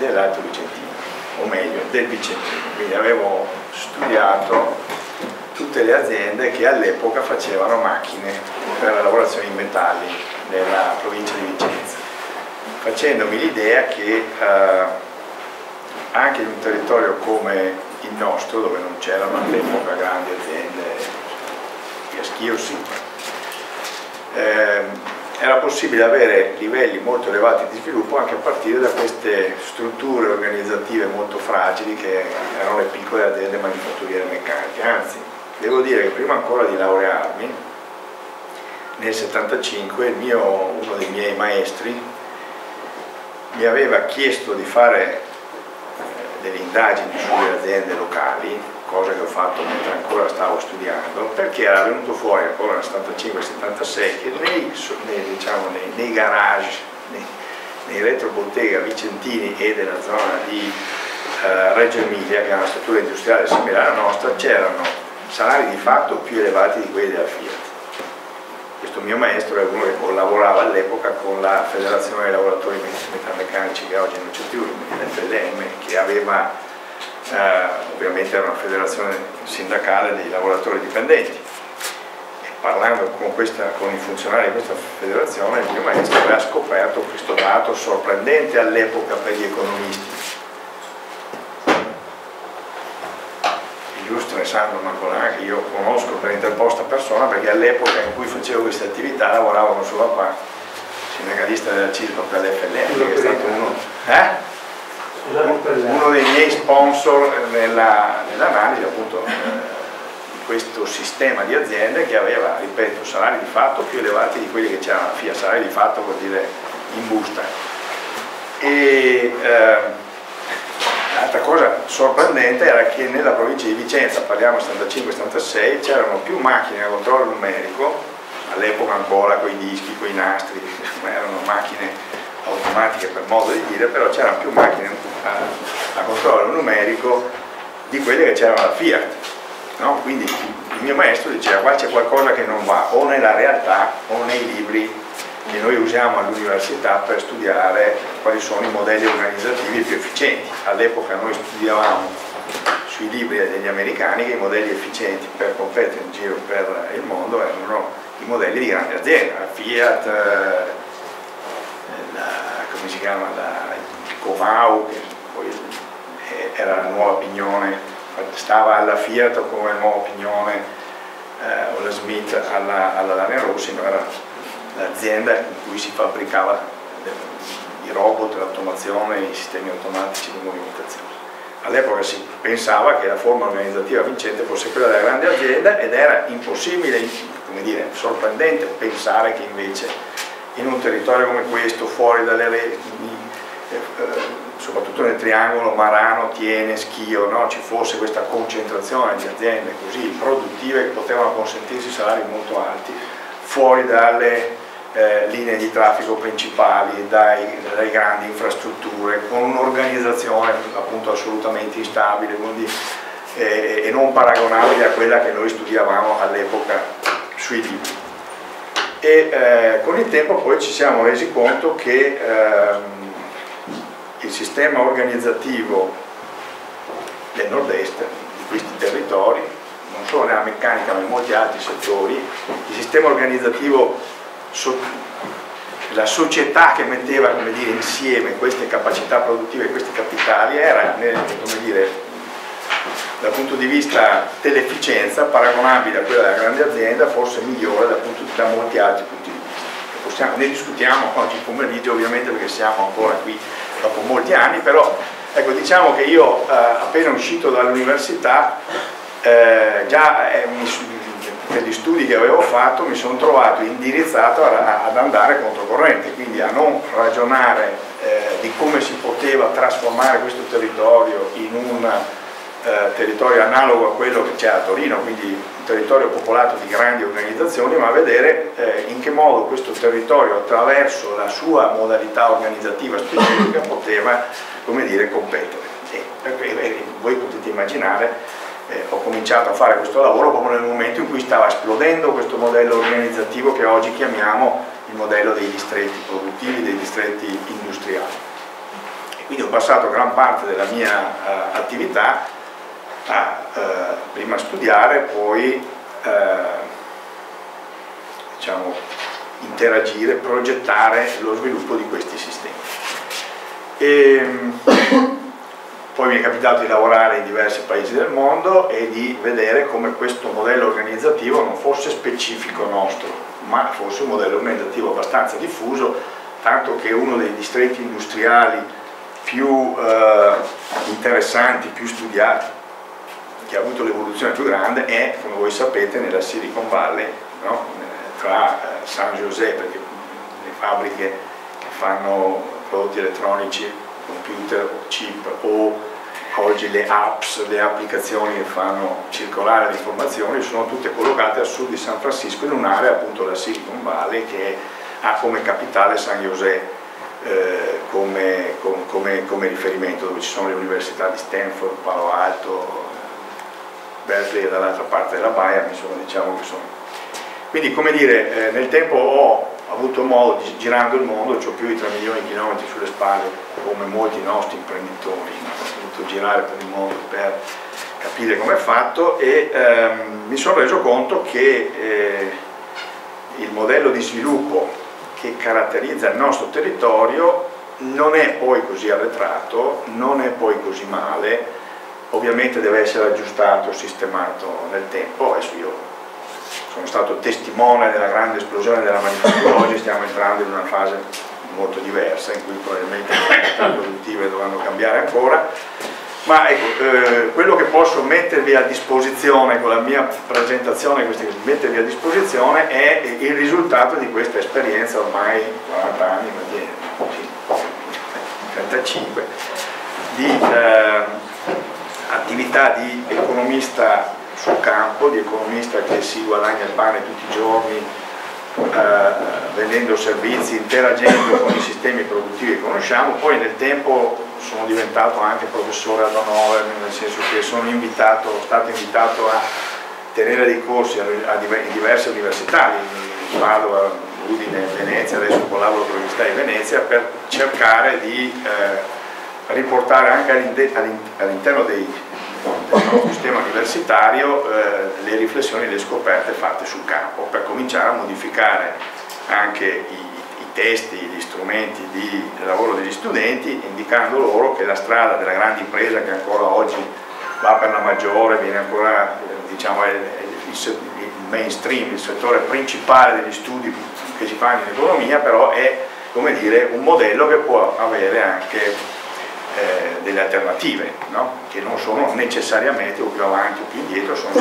dell'Alto Vicentino, o meglio del Vicentino. Quindi avevo studiato tutte le aziende che all'epoca facevano macchine per la lavorazione in metalli nella provincia di Vicenza, facendomi l'idea che eh, anche in un territorio come il nostro, dove non c'erano all'epoca grandi aziende, Schio sì, eh, era possibile avere livelli molto elevati di sviluppo anche a partire da queste strutture organizzative molto fragili che erano le piccole aziende manifatturiere meccaniche. Anzi, devo dire che prima ancora di laurearmi, nel 75 uno dei miei maestri mi aveva chiesto di fare eh, delle indagini sulle aziende locali cosa che ho fatto mentre ancora stavo studiando, perché era venuto fuori ancora nel 75-76 che nei, nei, diciamo, nei, nei garage, nei, nei retrobottega vicentini e della zona di eh, Reggio Emilia, che ha una struttura industriale simile alla nostra, c'erano salari di fatto più elevati di quelli della Fiat. Questo mio maestro era uno che collaborava all'epoca con la Federazione dei lavoratori metalmeccanici che oggi non c'è più, l'FLM, che aveva eh, ovviamente era una federazione sindacale dei lavoratori dipendenti. E parlando con, questa, con, i funzionari di questa federazione, il mio maestro aveva scoperto questo dato sorprendente all'epoca per gli economisti. Illustre Sandro Marcolà, che io conosco per interposta persona, perché all'epoca in cui facevo queste attività lavoravo con suo papà, sindacalista della CISPA per l'FLM, che è stato uno... Eh? Uno dei miei sponsor nell'analisi nell appunto eh, di questo sistema di aziende che aveva, ripeto, salari di fatto più elevati di quelli che c'erano alla FIA, salari di fatto vuol dire in busta. E eh, l'altra cosa sorprendente era che nella provincia di Vicenza, parliamo 75-76, c'erano più macchine a controllo numerico, all'epoca ancora quei dischi, quei nastri, erano macchine automatiche per modo di dire, però c'erano più macchine a, controllo numerico di quelle che c'erano alla Fiat. No? Quindi il mio maestro diceva qua c'è qualcosa che non va o nella realtà o nei libri che noi usiamo all'università per studiare quali sono i modelli organizzativi più efficienti. All'epoca noi studiavamo sui libri degli americani che i modelli efficienti per competere in giro per il mondo erano i modelli di grandi aziende, la Fiat, come si chiama, la, il Comau, che poi era la nuova Pignone, stava alla Fiat come nuova Pignone eh, o la Smith alla, alla Daniel Rossi, ma era l'azienda in cui si fabbricava i robot, l'automazione, i sistemi automatici di movimentazione. All'epoca si pensava che la forma organizzativa vincente fosse quella della grande azienda ed era impossibile, come dire, sorprendente pensare che invece in un territorio come questo, fuori dalle reti, eh, soprattutto nel triangolo Marano, Tiene, Schio, no? ci fosse questa concentrazione di aziende così produttive che potevano consentirsi salari molto alti, fuori dalle eh, linee di traffico principali, dai, dalle grandi infrastrutture, con un'organizzazione appunto assolutamente instabile quindi, eh, e non paragonabile a quella che noi studiavamo all'epoca sui libri e eh, con il tempo poi ci siamo resi conto che ehm, il sistema organizzativo del nord-est, di questi territori, non solo nella meccanica ma in molti altri settori, il sistema organizzativo, la società che metteva dire, insieme queste capacità produttive e questi capitali era, dire, dal punto di vista dell'efficienza paragonabile a quella della grande azienda, forse migliore da, punto, da molti altri punti di vista. Possiamo, ne discutiamo oggi pomeriggio ovviamente perché siamo ancora qui dopo molti anni, però ecco, diciamo che io eh, appena uscito dall'università eh, già eh, mi, per gli studi che avevo fatto mi sono trovato indirizzato a, ad andare controcorrente, quindi a non ragionare eh, di come si poteva trasformare questo territorio in un eh, territorio analogo a quello che c'è a Torino, quindi territorio popolato di grandi organizzazioni, ma vedere eh, in che modo questo territorio attraverso la sua modalità organizzativa specifica poteva come dire, competere. E, e voi potete immaginare eh, ho cominciato a fare questo lavoro proprio nel momento in cui stava esplodendo questo modello organizzativo che oggi chiamiamo il modello dei distretti produttivi, dei distretti industriali. E quindi ho passato gran parte della mia uh, attività a uh, prima studiare, poi uh, diciamo, interagire, progettare lo sviluppo di questi sistemi. E, poi mi è capitato di lavorare in diversi paesi del mondo e di vedere come questo modello organizzativo non fosse specifico nostro, ma fosse un modello organizzativo abbastanza diffuso, tanto che uno dei distretti industriali più eh, interessanti, più studiati, che ha avuto l'evoluzione più grande è, come voi sapete, nella Silicon Valley, no? tra eh, San José, perché le fabbriche che fanno prodotti elettronici, computer, chip o oggi le apps, le applicazioni che fanno circolare le informazioni sono tutte collocate a sud di San Francisco in un'area appunto la Silicon Valley che ha come capitale San José eh, come, come, come, riferimento dove ci sono le università di Stanford, Palo Alto, Berkeley e dall'altra parte della baia, insomma diciamo che sono. Quindi come dire, eh, nel tempo ho avuto modo, di, girando il mondo, ho più di 3 milioni di chilometri sulle spalle, come molti nostri imprenditori, dovuto girare per il mondo per capire come è fatto e ehm, mi sono reso conto che eh, il modello di sviluppo che caratterizza il nostro territorio non è poi così arretrato, non è poi così male, ovviamente deve essere aggiustato, sistemato nel tempo, adesso io sono stato testimone della grande esplosione della manifattura, oggi stiamo entrando in una fase molto diversa in cui probabilmente le attività produttive dovranno cambiare ancora ma ecco, eh, quello che posso mettervi a disposizione con la mia presentazione, mettervi a disposizione è il risultato di questa esperienza ormai 40 anni, 35, di eh, attività di economista sul campo, di economista che si guadagna il pane tutti i giorni eh, vendendo servizi, interagendo con i sistemi produttivi che conosciamo, poi nel tempo sono diventato anche professore ad Hannover, nel senso che sono invitato, stato invitato a tenere dei corsi a, a, in diverse università, in Padova, Udine, Venezia, adesso collaboro con l'Università di Venezia per cercare di eh, riportare anche all'interno del sistema universitario eh, le riflessioni e le scoperte fatte sul campo, per cominciare a modificare anche i testi, gli strumenti di lavoro degli studenti, indicando loro che la strada della grande impresa che ancora oggi va per la maggiore, viene ancora diciamo, il, il mainstream, il settore principale degli studi che si fanno in economia, però è come dire, un modello che può avere anche eh, delle alternative, no? che non sono necessariamente o più avanti o più indietro, sono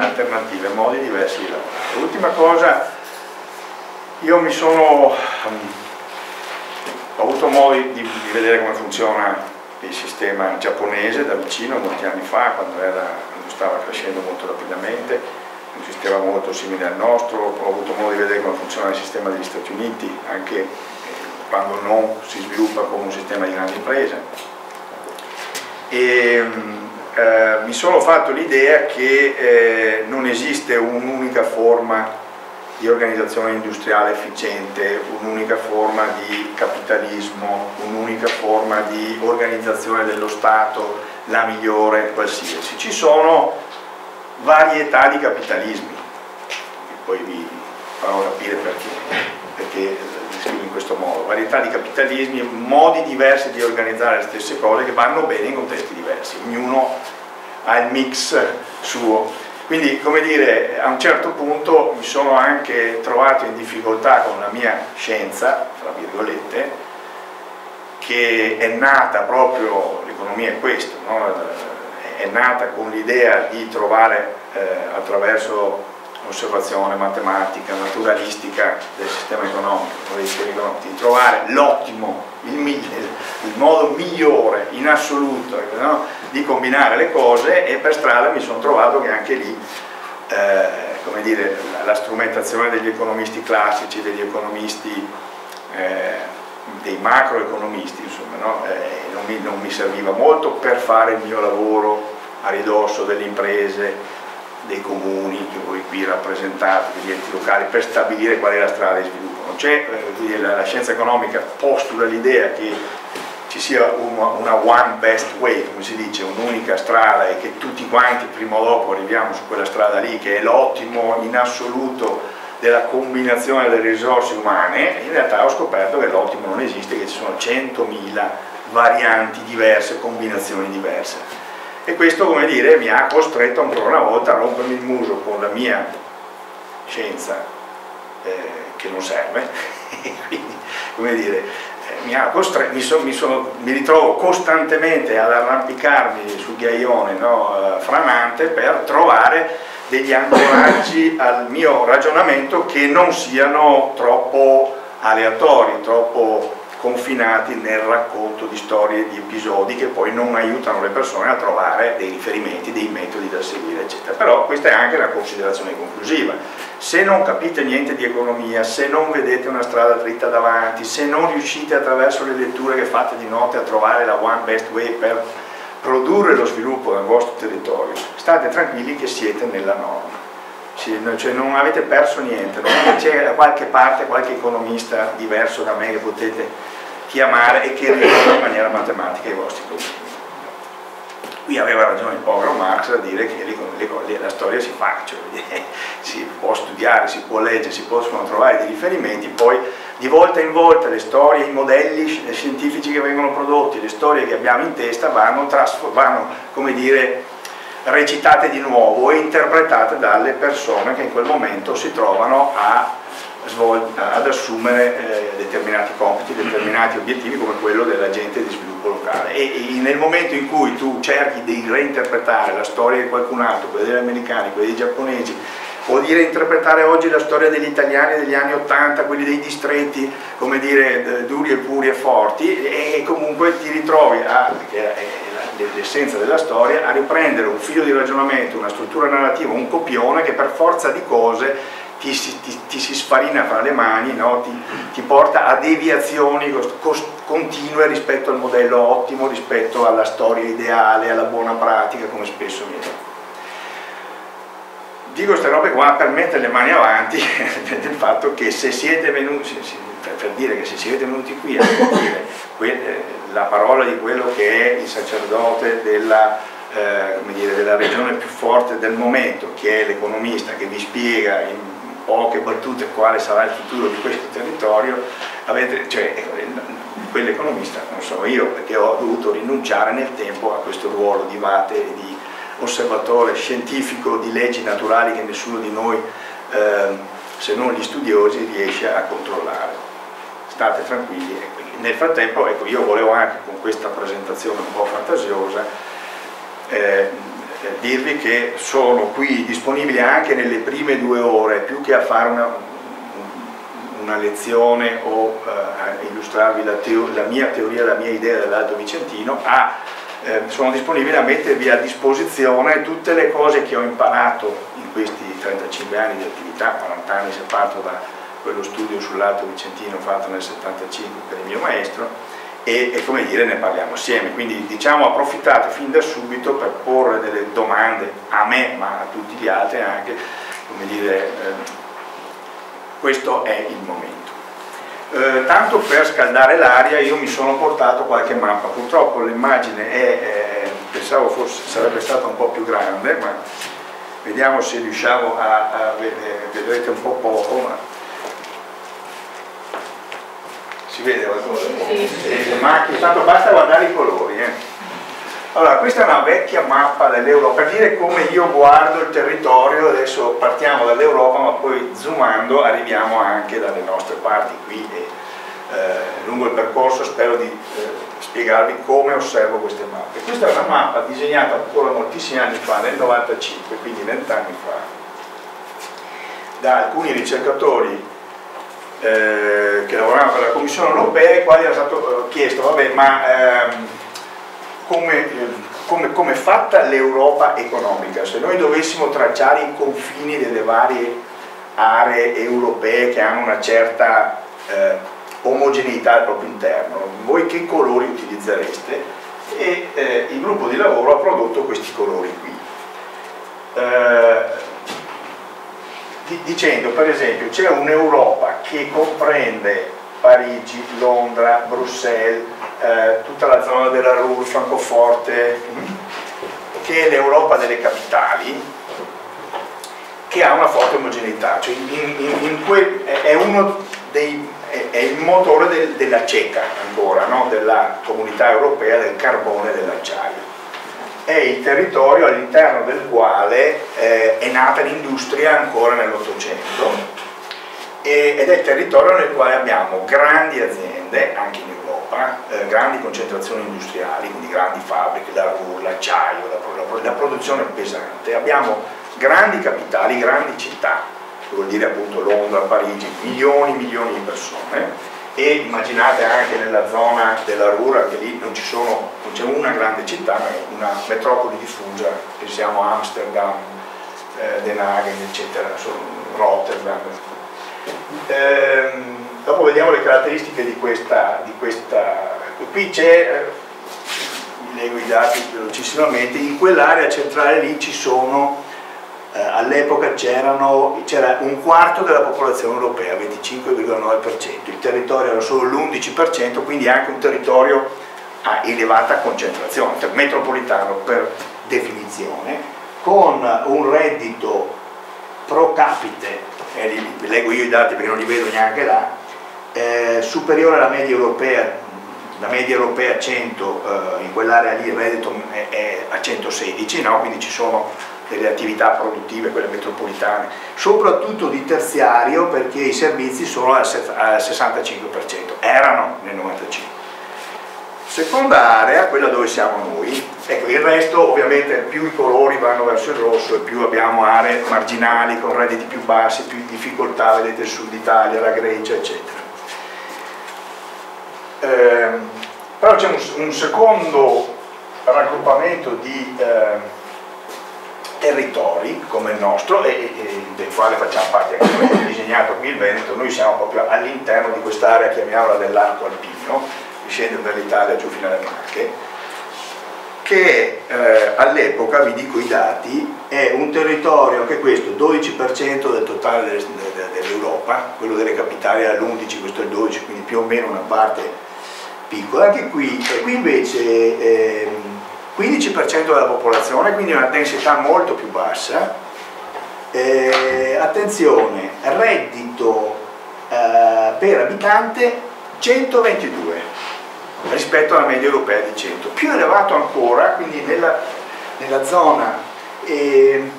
alternative, modi diversi di lavorare. L'ultima cosa io mi sono, um, ho avuto modo di, di, vedere come funziona il sistema giapponese da vicino molti anni fa, quando, era, quando stava crescendo molto rapidamente, un sistema molto simile al nostro, ho avuto modo di vedere come funziona il sistema degli Stati Uniti, anche quando non si sviluppa come un sistema di grandi imprese. E, eh, mi sono fatto l'idea che eh, non esiste un'unica forma di organizzazione industriale efficiente, un'unica forma di capitalismo, un'unica forma di organizzazione dello Stato, la migliore qualsiasi. Ci sono varietà di capitalismi, poi vi farò capire perché, perché li scrivo in questo modo, varietà di capitalismi, modi diversi di organizzare le stesse cose che vanno bene in contesti diversi, ognuno ha il mix suo. Quindi, come dire, a un certo punto mi sono anche trovato in difficoltà con la mia scienza, tra virgolette, che è nata proprio, l'economia è questo, no? è nata con l'idea di trovare eh, attraverso osservazione matematica, naturalistica del sistema economico, di trovare l'ottimo, il, il, modo migliore in assoluto no? di combinare le cose e per strada mi sono trovato che anche lì eh, come dire, la strumentazione degli economisti classici, degli economisti, eh, dei macroeconomisti, insomma, no? eh, non, mi, non mi serviva molto per fare il mio lavoro a ridosso delle imprese, dei comuni che voi qui rappresentate, degli enti locali, per stabilire qual è la strada di sviluppo. Eh, la scienza economica postula l'idea che ci sia una, una, one best way, come si dice, un'unica strada e che tutti quanti prima o dopo arriviamo su quella strada lì, che è l'ottimo in assoluto della combinazione delle risorse umane, in realtà ho scoperto che l'ottimo non esiste, che ci sono 100.000 varianti diverse, combinazioni diverse e questo come dire mi ha costretto ancora una volta a rompermi il muso con la mia scienza eh, che non serve. Quindi come dire eh, mi, mi, so, mi, sono, mi, ritrovo costantemente ad arrampicarmi sul ghiaione no, eh, franante per trovare degli ancoraggi al mio ragionamento che non siano troppo aleatori, troppo confinati nel racconto di storie, di episodi che poi non aiutano le persone a trovare dei riferimenti, dei metodi da seguire, eccetera. Però questa è anche una considerazione conclusiva. Se non capite niente di economia, se non vedete una strada dritta davanti, se non riuscite attraverso le letture che fate di notte a trovare la one best way per produrre lo sviluppo nel vostro territorio, state tranquilli che siete nella norma. Cioè non avete perso niente, non c'è da qualche parte qualche economista diverso da me che potete chiamare e che risolve in maniera matematica i vostri problemi. Qui aveva ragione il povero Marx a dire che la storia si fa, cioè, si può studiare, si può leggere, si possono trovare dei riferimenti, poi di volta in volta le storie, i modelli scientifici che vengono prodotti, le storie che abbiamo in testa vanno, vanno come dire, recitate di nuovo e interpretate dalle persone che in quel momento si trovano a ad assumere eh, determinati compiti, determinati obiettivi come quello dell'agente di sviluppo locale. E, e, nel momento in cui tu cerchi di reinterpretare la storia di qualcun altro, quella degli americani, quella dei giapponesi, o di reinterpretare oggi la storia degli italiani degli anni Ottanta, quelli dei distretti, come dire, duri e puri e forti, e comunque ti ritrovi, a, che è l'essenza della storia, a riprendere un filo di ragionamento, una struttura narrativa, un copione che per forza di cose ti, ti, ti, si sfarina fra le mani, no? ti, ti, porta a deviazioni continue rispetto al modello ottimo, rispetto alla storia ideale, alla buona pratica, come spesso viene. Dico queste robe qua per mettere le mani avanti del fatto che se siete venuti, per dire che se siete venuti qui a sentire eh, la parola di quello che è il sacerdote della, eh, dire, della regione più forte del momento, che è l'economista che vi spiega in poche battute quale sarà il futuro di questo territorio, avete, cioè, quell'economista non sono io perché ho dovuto rinunciare nel tempo a questo ruolo di vate e di osservatore scientifico di leggi naturali che nessuno di noi, eh, se non gli studiosi, riesce a controllare. State tranquilli. Nel frattempo, ecco, io volevo anche con questa presentazione un po' fantasiosa eh, eh, dirvi che sono qui disponibili anche nelle prime due ore, più che a fare una, una lezione o uh, a illustrarvi la, la, mia teoria, la mia idea dell'Alto Vicentino, a, eh, sono disponibile a mettervi a disposizione tutte le cose che ho imparato in questi 35 anni di attività, 40 anni se parto da quello studio sull'Alto Vicentino fatto nel 75 per il mio maestro, e, e, come dire ne parliamo assieme. Quindi diciamo approfittate fin da subito per porre delle domande a me ma a tutti gli altri anche, come dire, eh, questo è il momento. Eh, tanto per scaldare l'aria io mi sono portato qualche mappa, purtroppo l'immagine è, eh, pensavo forse sarebbe stata un po' più grande, ma vediamo se riusciamo a, a vedere, vedrete un po' poco, ma si vede qualcosa? Sì, sì. Le macchine, tanto basta guardare i colori. Allora, questa è una vecchia mappa dell'Europa, per dire come io guardo il territorio, adesso partiamo dall'Europa, ma poi zoomando arriviamo anche dalle nostre parti qui e eh, lungo il percorso spero di eh, spiegarvi come osservo queste mappe. Questa è una mappa disegnata ancora moltissimi anni fa, nel 95, quindi vent'anni fa, da alcuni ricercatori eh, che lavoravano per la Commissione europea ai quali era stato eh, chiesto, vabbè, ma ehm, come, come, come è fatta l'Europa economica? Se noi dovessimo tracciare i confini delle varie aree europee che hanno una certa eh, omogeneità al proprio interno, voi che colori utilizzereste? E eh, il gruppo di lavoro ha prodotto questi colori qui. Eh, dicendo per esempio c'è un'Europa che comprende Parigi, Londra, Bruxelles, eh, tutta la zona della Ruhr, Francoforte, che è l'Europa delle capitali, che ha una forte omogeneità, cioè in, in, in quel, è, dei, è, è, il motore del, della CECA ancora, no? della comunità europea del carbone e dell'acciaio è il territorio all'interno del quale eh, è nata l'industria ancora nell'Ottocento ed è il territorio nel quale abbiamo grandi aziende, anche in Europa, eh, grandi concentrazioni industriali, quindi grandi fabbriche, la RUR, l'acciaio, la, la, la, produzione pesante, abbiamo grandi capitali, grandi città, vuol dire appunto Londra, Parigi, milioni e milioni di persone, e immaginate anche nella zona della Rura che lì non c'è una grande città ma una metropoli diffusa. Pensiamo a Amsterdam, eh, Den Hagen eccetera, Rotterdam ehm, dopo vediamo le caratteristiche di questa, di questa qui c'è eh, leggo i dati velocissimamente in quell'area centrale lì ci sono eh, all'epoca c'era un quarto della popolazione europea, 25,9%, il territorio era solo l'11%, quindi anche un territorio a elevata concentrazione, cioè metropolitano per definizione, con un reddito pro capite, eh, li, leggo io i dati perché non li vedo neanche là, eh, superiore alla media europea, la media europea 100, eh, in quell'area lì il reddito è, è a 116, no? quindi ci sono delle attività produttive, quelle metropolitane, soprattutto di terziario perché i servizi sono al 65%, erano nel 95%. Seconda area, quella dove siamo noi, ecco il resto ovviamente più i colori vanno verso il rosso e più abbiamo aree marginali con redditi più bassi, più difficoltà, vedete il sud Italia, la Grecia eccetera. Eh, però c'è un, un, secondo raggruppamento di eh, territori come il nostro e, e, del quale facciamo parte anche noi, disegnato qui il Veneto, noi siamo proprio all'interno di quest'area, chiamiamola dell'arco alpino, che scende per l'Italia giù fino alle Marche, che eh, all'epoca, vi dico i dati, è un territorio che questo, 12% del totale dell'Europa, quello delle capitali era l'11, questo è il 12, quindi più o meno una parte piccola, anche qui, qui invece... Eh, 15% della popolazione, quindi una densità molto più bassa. Eh, attenzione, reddito eh, per abitante 122 rispetto alla media europea di 100, più elevato ancora, quindi nella, nella zona, eh,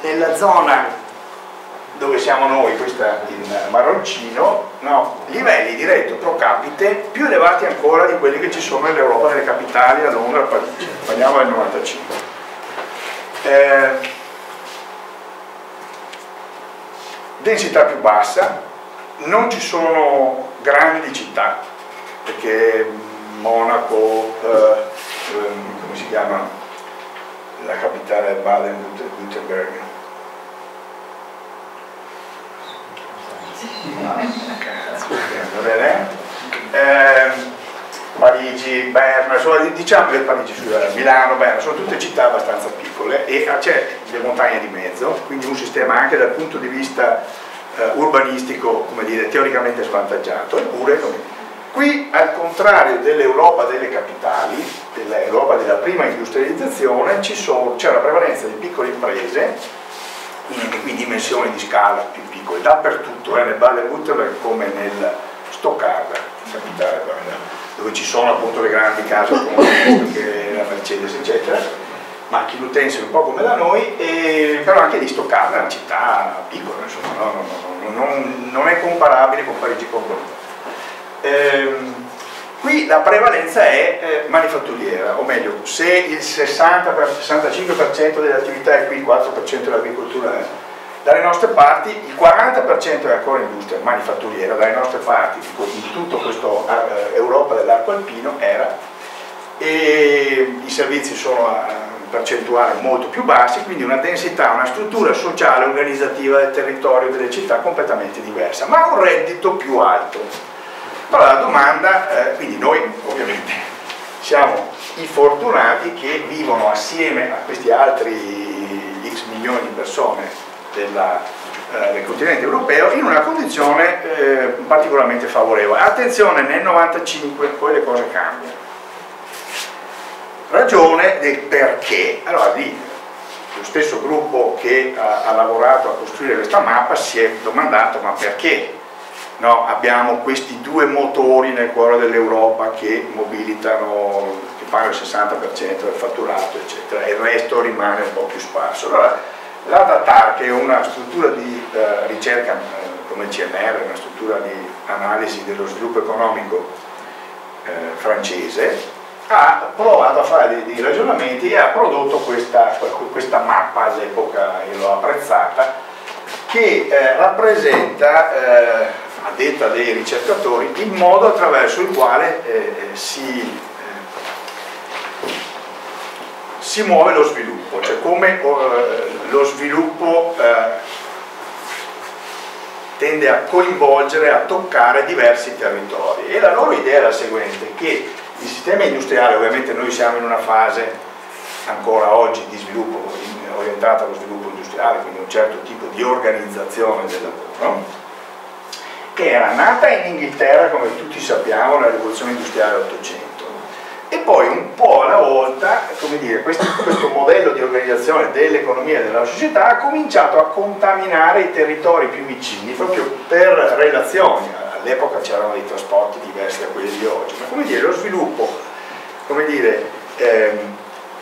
nella zona dove siamo noi, questa in marroncino, no, livelli di reddito pro capite più elevati ancora di quelli che ci sono nell'Europa delle capitali, a Londra, a Parigi. Parliamo del 95. Eh, densità più bassa, non ci sono grandi città, perché Monaco, eh, ehm, come si chiama? La capitale Baden-Württemberg eh, Parigi, Berna, diciamo che Parigi, Milano, Berna, sono tutte città abbastanza piccole e c'è le montagne di mezzo, quindi un sistema anche dal punto di vista eh, urbanistico, come dire, teoricamente svantaggiato, eppure qui al contrario dell'Europa delle capitali, dell'Europa della prima industrializzazione, c'è una prevalenza di piccole imprese in dimensioni di scala più piccole, dappertutto, eh, nel Baden-Württemberg come nel Stoccarda, capitale, dove ci sono appunto le grandi case come la Mercedes eccetera, macchine utensili un po' come da noi, e, però anche di Stoccarda una città piccola, insomma, no? non, non, non, non, è comparabile con Parigi con. Ehm, Qui la prevalenza è eh, manifatturiera, o meglio, se il 60-65% delle attività è qui, il 4% dell'agricoltura è, dalle nostre parti il 40% è ancora industria manifatturiera, dalle nostre parti, in tutta questa eh, Europa dell'arco alpino era, e i servizi sono a percentuale molto più bassi, quindi una densità, una struttura sociale, organizzativa del territorio delle città completamente diversa, ma un reddito più alto. Allora la domanda, eh, quindi noi ovviamente siamo i fortunati che vivono assieme a questi altri x milioni di persone della, eh, del continente europeo in una condizione eh, particolarmente favorevole. Attenzione, nel 95 poi le cose cambiano. Ragione del perché. Allora lì lo stesso gruppo che ha, ha lavorato a costruire questa mappa si è domandato ma perché no, abbiamo questi due motori nel cuore dell'Europa che mobilitano, che fanno il 60% del fatturato, eccetera, e il resto rimane un po' più sparso. Allora, la DATAR, che è una struttura di eh, ricerca eh, come il CNR, una struttura di analisi dello sviluppo economico eh, francese, ha provato a fare dei, dei, ragionamenti e ha prodotto questa, questa mappa, all'epoca io l'ho apprezzata, che eh, rappresenta, eh, a detta dei ricercatori, il modo attraverso il quale eh, si si muove lo sviluppo, cioè come eh, lo sviluppo eh, tende a coinvolgere, a toccare diversi territori. E la loro idea è la seguente, che il sistema industriale, ovviamente noi siamo in una fase ancora oggi di sviluppo orientata allo sviluppo industriale, quindi un certo tipo di organizzazione del lavoro, che era nata in Inghilterra, come tutti sappiamo, la rivoluzione industriale 800 e poi un po' alla volta, come dire, questo, questo modello di organizzazione dell'economia e della società ha cominciato a contaminare i territori più vicini proprio per relazioni. All'epoca c'erano dei trasporti diversi da quelli di oggi, ma come dire, lo sviluppo, come dire, ehm,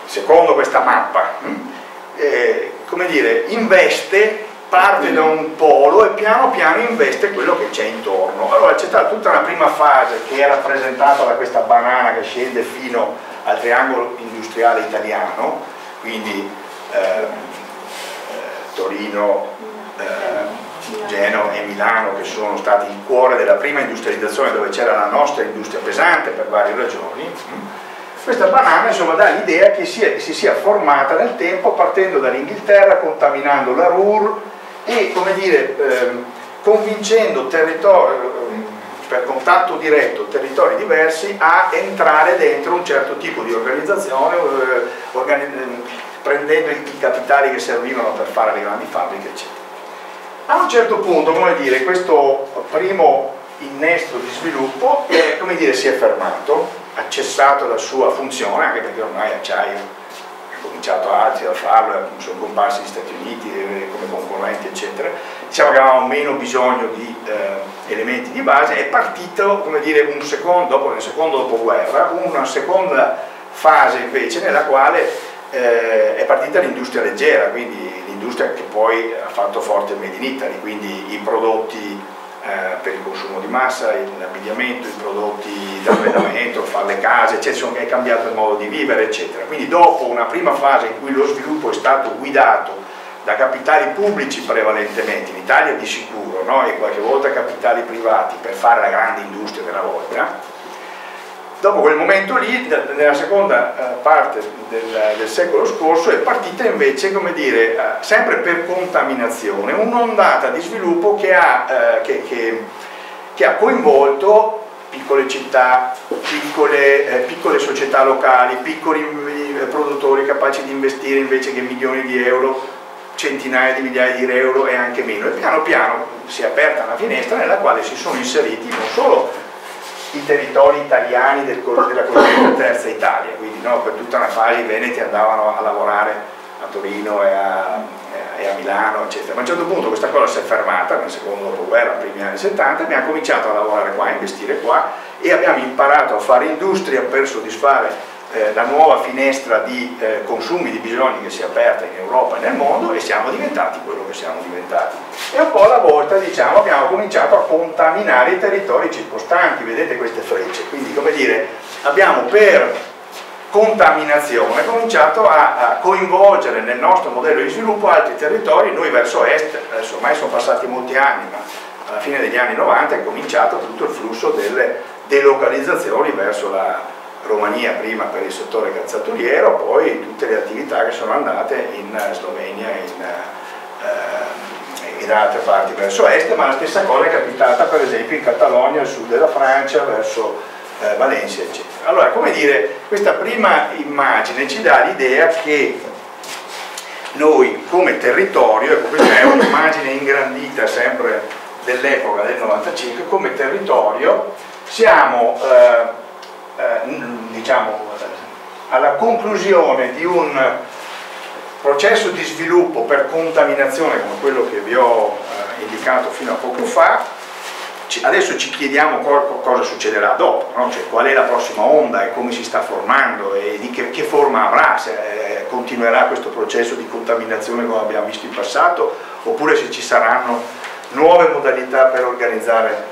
secondo questa mappa, hm, eh, come dire, investe parte da un polo e piano piano investe quello che c'è intorno. Allora c'è stata tutta una prima fase che è rappresentata da questa banana che scende fino al triangolo industriale italiano, quindi ehm, eh, Torino, eh, Genova e Milano che sono stati il cuore della prima industrializzazione dove c'era la nostra industria pesante per varie ragioni. Questa banana insomma, dà l'idea che si, si sia formata nel tempo partendo dall'Inghilterra, contaminando la Ruhr, e come dire, ehm, convincendo ehm, per contatto diretto territori diversi a entrare dentro un certo tipo di organizzazione, eh, organi ehm, prendendo i capitali che servivano per fare le grandi fabbriche, eccetera. A un certo punto, come dire, questo primo innesto di sviluppo eh, come dire, si è fermato, ha cessato la sua funzione, anche perché ormai acciaio cominciato altri a farlo, sono comparsi gli Stati Uniti eh, come concorrenti eccetera, diciamo che avevamo meno bisogno di eh, elementi di base, è partito come dire un secondo, dopo nel secondo dopoguerra, una seconda fase invece nella quale eh, è partita l'industria leggera, quindi l'industria che poi ha fatto forte il Made in Italy, quindi i prodotti eh, per il consumo di massa, l'abbigliamento, i prodotti di arredamento, fare le case, eccetera, è cambiato il modo di vivere, eccetera. Quindi dopo una prima fase in cui lo sviluppo è stato guidato da capitali pubblici prevalentemente, in Italia di sicuro, no? e qualche volta capitali privati per fare la grande industria della volta, Dopo quel momento lì, nella seconda eh, parte del, del, secolo scorso, è partita invece, come dire, eh, sempre per contaminazione, un'ondata di sviluppo che ha, eh, che, che, che ha, coinvolto piccole città, piccole, piccole società locali, piccoli produttori capaci di investire invece che milioni di euro centinaia di migliaia di euro e anche meno. E piano piano si è aperta una finestra nella quale si sono inseriti non solo i territori italiani del, della cosiddetta terza Italia, quindi no, per tutta una fase i veneti andavano a lavorare a Torino e a, e a, Milano, eccetera. Ma a un certo punto questa cosa si è fermata, nel secondo dopoguerra, primi anni 70, abbiamo cominciato a lavorare qua, a investire qua e abbiamo imparato a fare industria per soddisfare eh, la nuova finestra di eh, consumi di bisogni che si è aperta in Europa e nel mondo e siamo diventati quello che siamo diventati. E un po' alla volta diciamo, abbiamo cominciato a contaminare i territori circostanti, vedete queste frecce, quindi come dire abbiamo per contaminazione, cominciato a, a, coinvolgere nel nostro modello di sviluppo altri territori, noi verso est, adesso ormai sono passati molti anni, ma alla fine degli anni 90 è cominciato tutto il flusso delle delocalizzazioni verso la Romania prima per il settore calzaturiero, poi tutte le attività che sono andate in Slovenia, in, eh, in altre parti verso est, ma la stessa cosa è capitata per esempio in Catalogna, al sud della Francia, verso eh, Valencia, eccetera. Allora, come dire, questa prima immagine ci dà l'idea che noi come territorio, ecco questa è un'immagine ingrandita sempre dell'epoca del 95, come territorio siamo eh, eh, diciamo, alla conclusione di un processo di sviluppo per contaminazione come quello che vi ho eh, indicato fino a poco fa, adesso ci chiediamo cosa succederà dopo, no? cioè, qual è la prossima onda e come si sta formando e di che, che forma avrà, se eh, continuerà questo processo di contaminazione come abbiamo visto in passato oppure se ci saranno nuove modalità per organizzare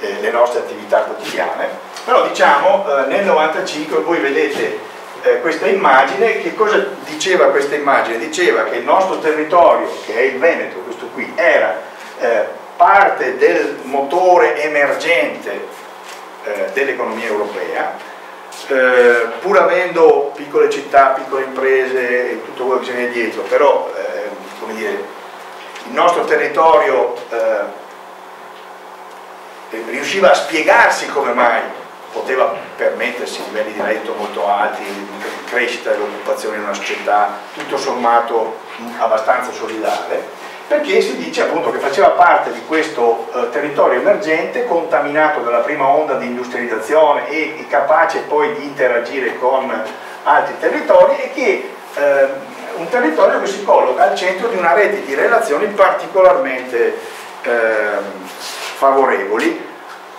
eh, le nostre attività quotidiane però diciamo eh, nel 95 voi vedete eh, questa immagine, che cosa diceva questa immagine? Diceva che il nostro territorio, che è il Veneto, questo qui, era eh, parte del motore emergente eh, dell'economia europea, eh, pur avendo piccole città, piccole imprese e tutto quello che ce n'è dietro, però eh, dire, il nostro territorio riusciva a spiegarsi come mai poteva permettersi livelli di reddito molto alti, crescita dell'occupazione in una società tutto sommato abbastanza solidale, perché si dice appunto che faceva parte di questo eh, territorio emergente contaminato dalla prima onda di industrializzazione e, e capace poi di interagire con altri territori e che eh, un territorio che si colloca al centro di una rete di relazioni particolarmente eh, favorevoli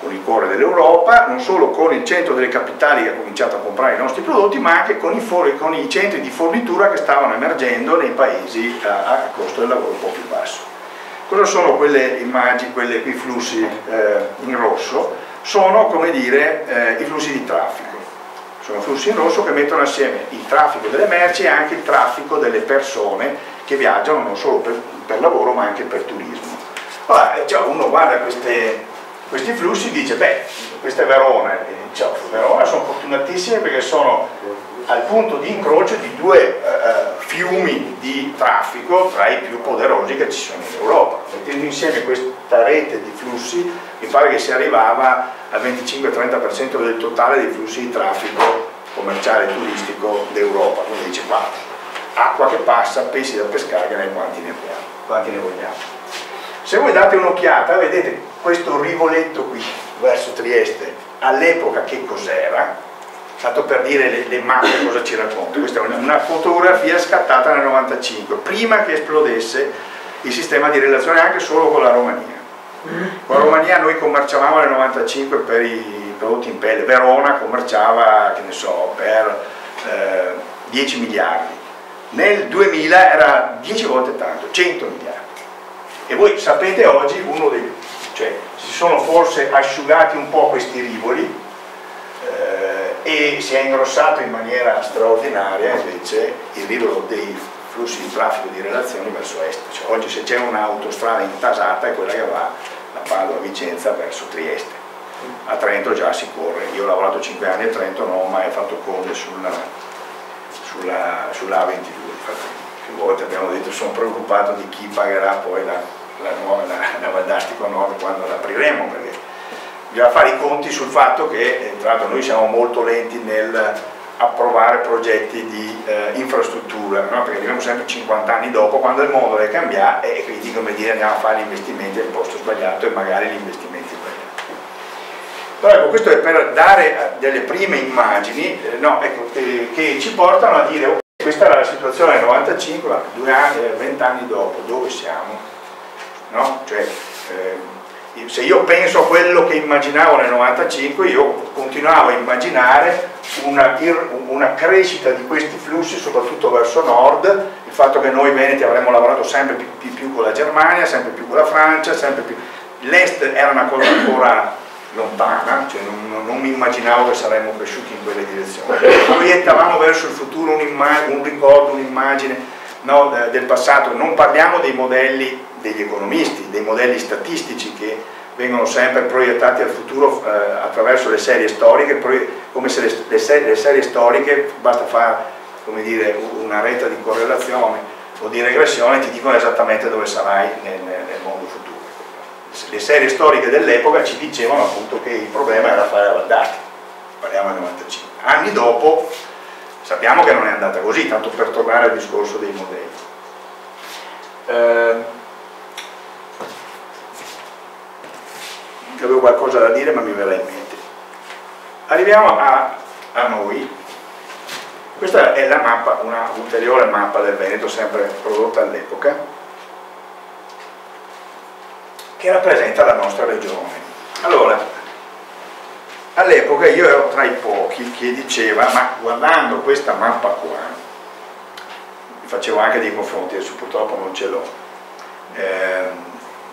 con il cuore dell'Europa, non solo con il centro delle capitali che ha cominciato a comprare i nostri prodotti, ma anche con i, con i centri di fornitura che stavano emergendo nei paesi a, a, costo del lavoro un po' più basso. Cosa sono quelle immagini, quelle, quei flussi eh, in rosso? Sono, come dire, eh, i flussi di traffico. Sono flussi in rosso che mettono assieme il traffico delle merci e anche il traffico delle persone che viaggiano non solo per, per lavoro ma anche per turismo. Allora, cioè uno guarda queste, questi flussi dice, beh, questa è Verona, e diciamo, Verona sono fortunatissime perché sono al punto di incrocio di due eh, eh, fiumi di traffico tra i più poderosi che ci sono in Europa. Mettendo insieme questa rete di flussi mi pare che si arrivava al 25-30% del totale dei flussi di traffico commerciale e turistico d'Europa. Quindi dice qua, acqua che passa, pesci da pescare, quanti ne, abbiamo, quanti ne vogliamo. Se voi date un'occhiata, vedete questo rivoletto qui verso Trieste, all'epoca che cos'era? Tanto per dire le, le mappe cosa ci racconta. Questa è una, una fotografia scattata nel 95, prima che esplodesse il sistema di relazione anche solo con la Romania. Con la Romania noi commerciavamo nel 95 per i prodotti in pelle, Verona commerciava, che ne so, per eh, 10 miliardi. Nel 2000 era 10 volte tanto, 100 miliardi. E voi sapete oggi, uno dei, cioè si sono forse asciugati un po' questi rivoli eh, e si è ingrossato in maniera straordinaria invece il rivolo dei flussi di traffico di relazioni verso est. Cioè, oggi se c'è un'autostrada intasata è quella che va da Padova a Vicenza verso Trieste. A Trento già si corre, io ho lavorato 5 anni a Trento, non ho mai fatto code sulla, sulla, sulla A22 più volte abbiamo detto sono preoccupato di chi pagherà poi la, la, nuova, la, la Valdastico 9 quando l'apriremo perché bisogna fare i conti sul fatto che eh, tra l'altro noi siamo molto lenti nel approvare progetti di eh, infrastruttura no? perché arriviamo sempre 50 anni dopo quando il mondo deve cambiare e quindi come dire andiamo a fare gli investimenti al posto sbagliato e magari gli investimenti sbagliati però ecco, questo è per dare eh, delle prime immagini eh, no, ecco, eh, che ci portano a dire questa era la situazione nel 95, ma due anni, eh, vent'anni dopo, dove siamo? No? Cioè, eh, se io penso a quello che immaginavo nel 95, io continuavo a immaginare una, una, crescita di questi flussi, soprattutto verso nord, il fatto che noi veneti avremmo lavorato sempre più, più, più con la Germania, sempre più con la Francia, sempre più... L'est era una cosa ancora lontana, cioè non, non, mi immaginavo che saremmo cresciuti in quelle direzioni. Proiettavamo verso il futuro un, un ricordo, un'immagine no, del passato, non parliamo dei modelli degli economisti, dei modelli statistici che vengono sempre proiettati al futuro eh, attraverso le serie storiche, come se le, le, serie, le serie, storiche, basta fare una rete di correlazione o di regressione, ti dicono esattamente dove sarai nel, nel mondo futuro. Le serie storiche dell'epoca ci dicevano appunto che il problema era fare avanzati, parliamo del 95. Anni dopo sappiamo che non è andata così, tanto per tornare al discorso dei modelli. Eh, avevo qualcosa da dire ma mi verrà in mente. Arriviamo a, a noi, questa è la mappa, una ulteriore mappa del Veneto, sempre prodotta all'epoca, che rappresenta la nostra regione. Allora, all'epoca io ero tra i pochi che diceva, ma guardando questa mappa qua, facevo anche dei confronti, adesso purtroppo non ce l'ho, eh,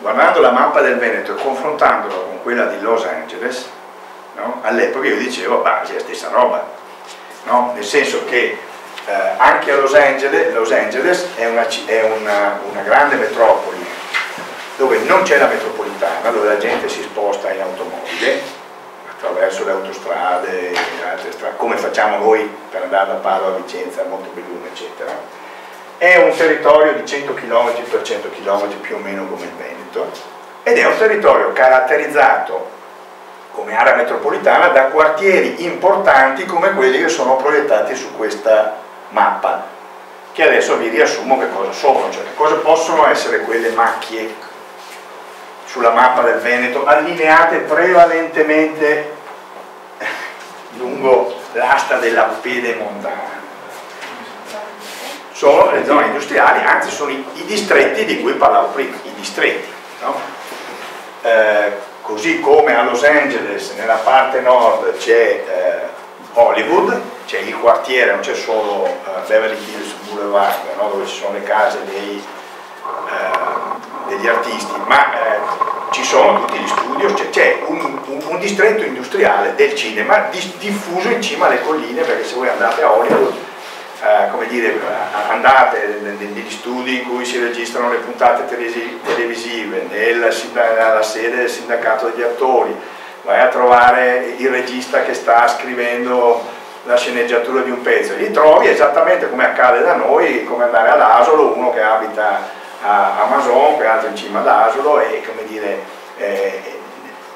guardando la mappa del Veneto e confrontandola con quella di Los Angeles, no? all'epoca io dicevo, bah, è la stessa roba, no? nel senso che eh, anche a Los Angeles, Los Angeles è, una, è una, una grande metropoli dove non c'è la metropolitana, dove la gente si sposta in automobile attraverso le autostrade, come facciamo noi per andare da Padova a Vicenza, a Montebelluna, eccetera. È un territorio di 100 km per 100 km più o meno come il Veneto ed è un territorio caratterizzato come area metropolitana da quartieri importanti come quelli che sono proiettati su questa mappa che adesso vi riassumo che cosa sono, cioè che cosa possono essere quelle macchie sulla mappa del Veneto allineate prevalentemente lungo l'asta della pedemontana sono le zone industriali, anzi sono i, i distretti di cui parlavo prima, i distretti. No? Eh, così come a Los Angeles nella parte nord c'è eh, Hollywood, c'è il quartiere, non c'è solo eh, Beverly Hills Boulevard, no? dove ci sono le case dei, eh, degli artisti, ma eh, ci sono tutti gli studios, c'è un, un, un, distretto industriale del cinema diffuso in cima alle colline, perché se voi andate a Hollywood eh, come dire, andate negli studi in cui si registrano le puntate televisive, nella, nella sede del sindacato degli attori, vai a trovare il regista che sta scrivendo la sceneggiatura di un pezzo, li trovi esattamente come accade da noi, come andare all'Asolo, uno che abita a Amazon, che altro in cima all'Asolo e come dire, eh,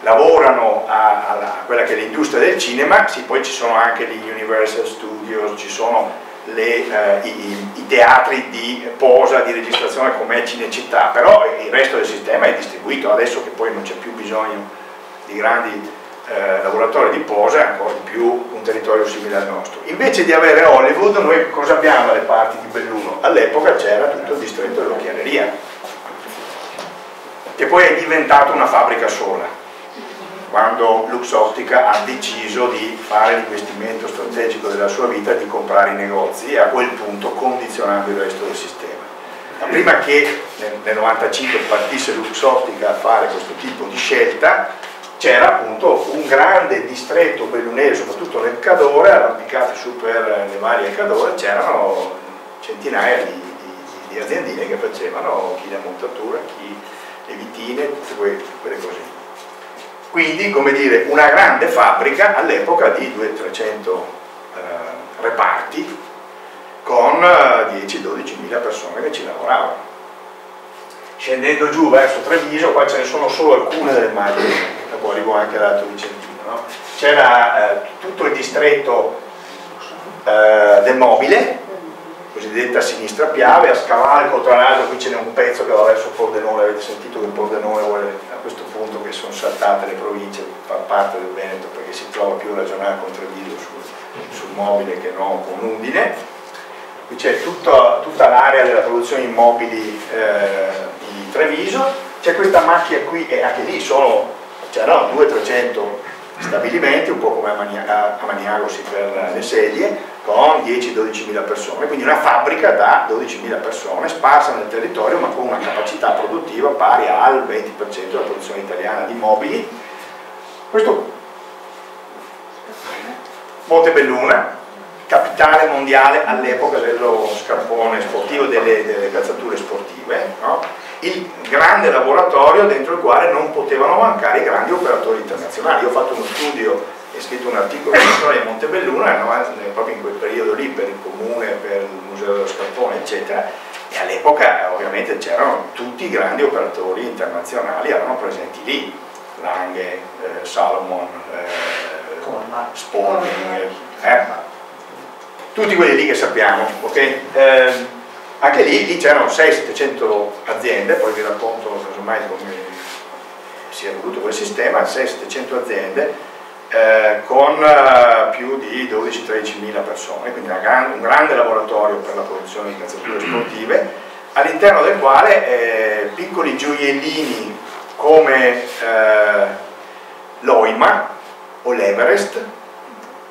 lavorano a, a, quella che è l'industria del cinema, sì, poi ci sono anche gli Universal Studios, ci sono le, eh, i, i, teatri di posa, di registrazione come Cinecittà, però il resto del sistema è distribuito, adesso che poi non c'è più bisogno di grandi eh, laboratori di posa, ancora di più un territorio simile al nostro. Invece di avere Hollywood, noi cosa abbiamo dalle parti di Belluno? All'epoca c'era tutto il distretto dell'occhialeria, che poi è diventato una fabbrica sola quando Luxottica ha deciso di fare l'investimento strategico della sua vita di comprare i negozi e a quel punto condizionando il resto del sistema. Ma prima che nel, nel 95 partisse Luxottica a fare questo tipo di scelta, c'era appunto un grande distretto bellunese, soprattutto nel Cadore, arrampicati su per le varie Cadore, c'erano centinaia di, di, di, aziendine che facevano chi la montatura, chi le vitine, tutte quelle cose quindi come dire una grande fabbrica all'epoca di 200-300 eh, reparti con 10-12 eh, mila persone che ci lavoravano scendendo giù verso Treviso qua ce ne sono solo alcune delle immagini dopo arrivo anche all'Alto Vicentino no? c'era eh, tutto il distretto eh, del mobile cosiddetta sinistra Piave, a Scavalco, tra l'altro qui ce n'è un pezzo che va verso Pordenone, avete sentito che Pordenone vuole a questo punto che sono saltate le province, parte del Veneto perché si trova più ragionare con Treviso sul, sul mobile che non con Udine. Qui c'è tutta, tutta l'area della produzione immobili eh, di Treviso, c'è questa macchia qui e anche lì sono, c'erano 200-300 stabilimenti, un po' come a, Maniago sì, per le sedie, con 10-12 mila persone, quindi una fabbrica da 12 mila persone sparsa nel territorio ma con una capacità produttiva pari al 20% della produzione italiana di mobili Questo Montebelluna, capitale mondiale all'epoca dello scarpone sportivo, delle, delle calzature sportive, no? Il grande laboratorio dentro il quale non potevano mancare i grandi operatori internazionali. Io ho fatto uno studio e scritto un articolo sulla storia di Montebelluna proprio in quel periodo lì per il comune, per il museo dello scarpone eccetera e all'epoca ovviamente c'erano tutti i grandi operatori internazionali, erano presenti lì, Lange, eh, Salomon, eh, Spalding, eh, tutti quelli lì che sappiamo, ok? Eh, anche lì, lì c'erano 600-700 aziende, poi vi racconto casomai come si è evoluto quel sistema, 600-700 aziende eh, con eh, più di 12-13 mila persone, quindi gran, un grande laboratorio per la produzione di calzature sportive, all'interno del quale eh, piccoli gioiellini come eh, l'Oima o l'Everest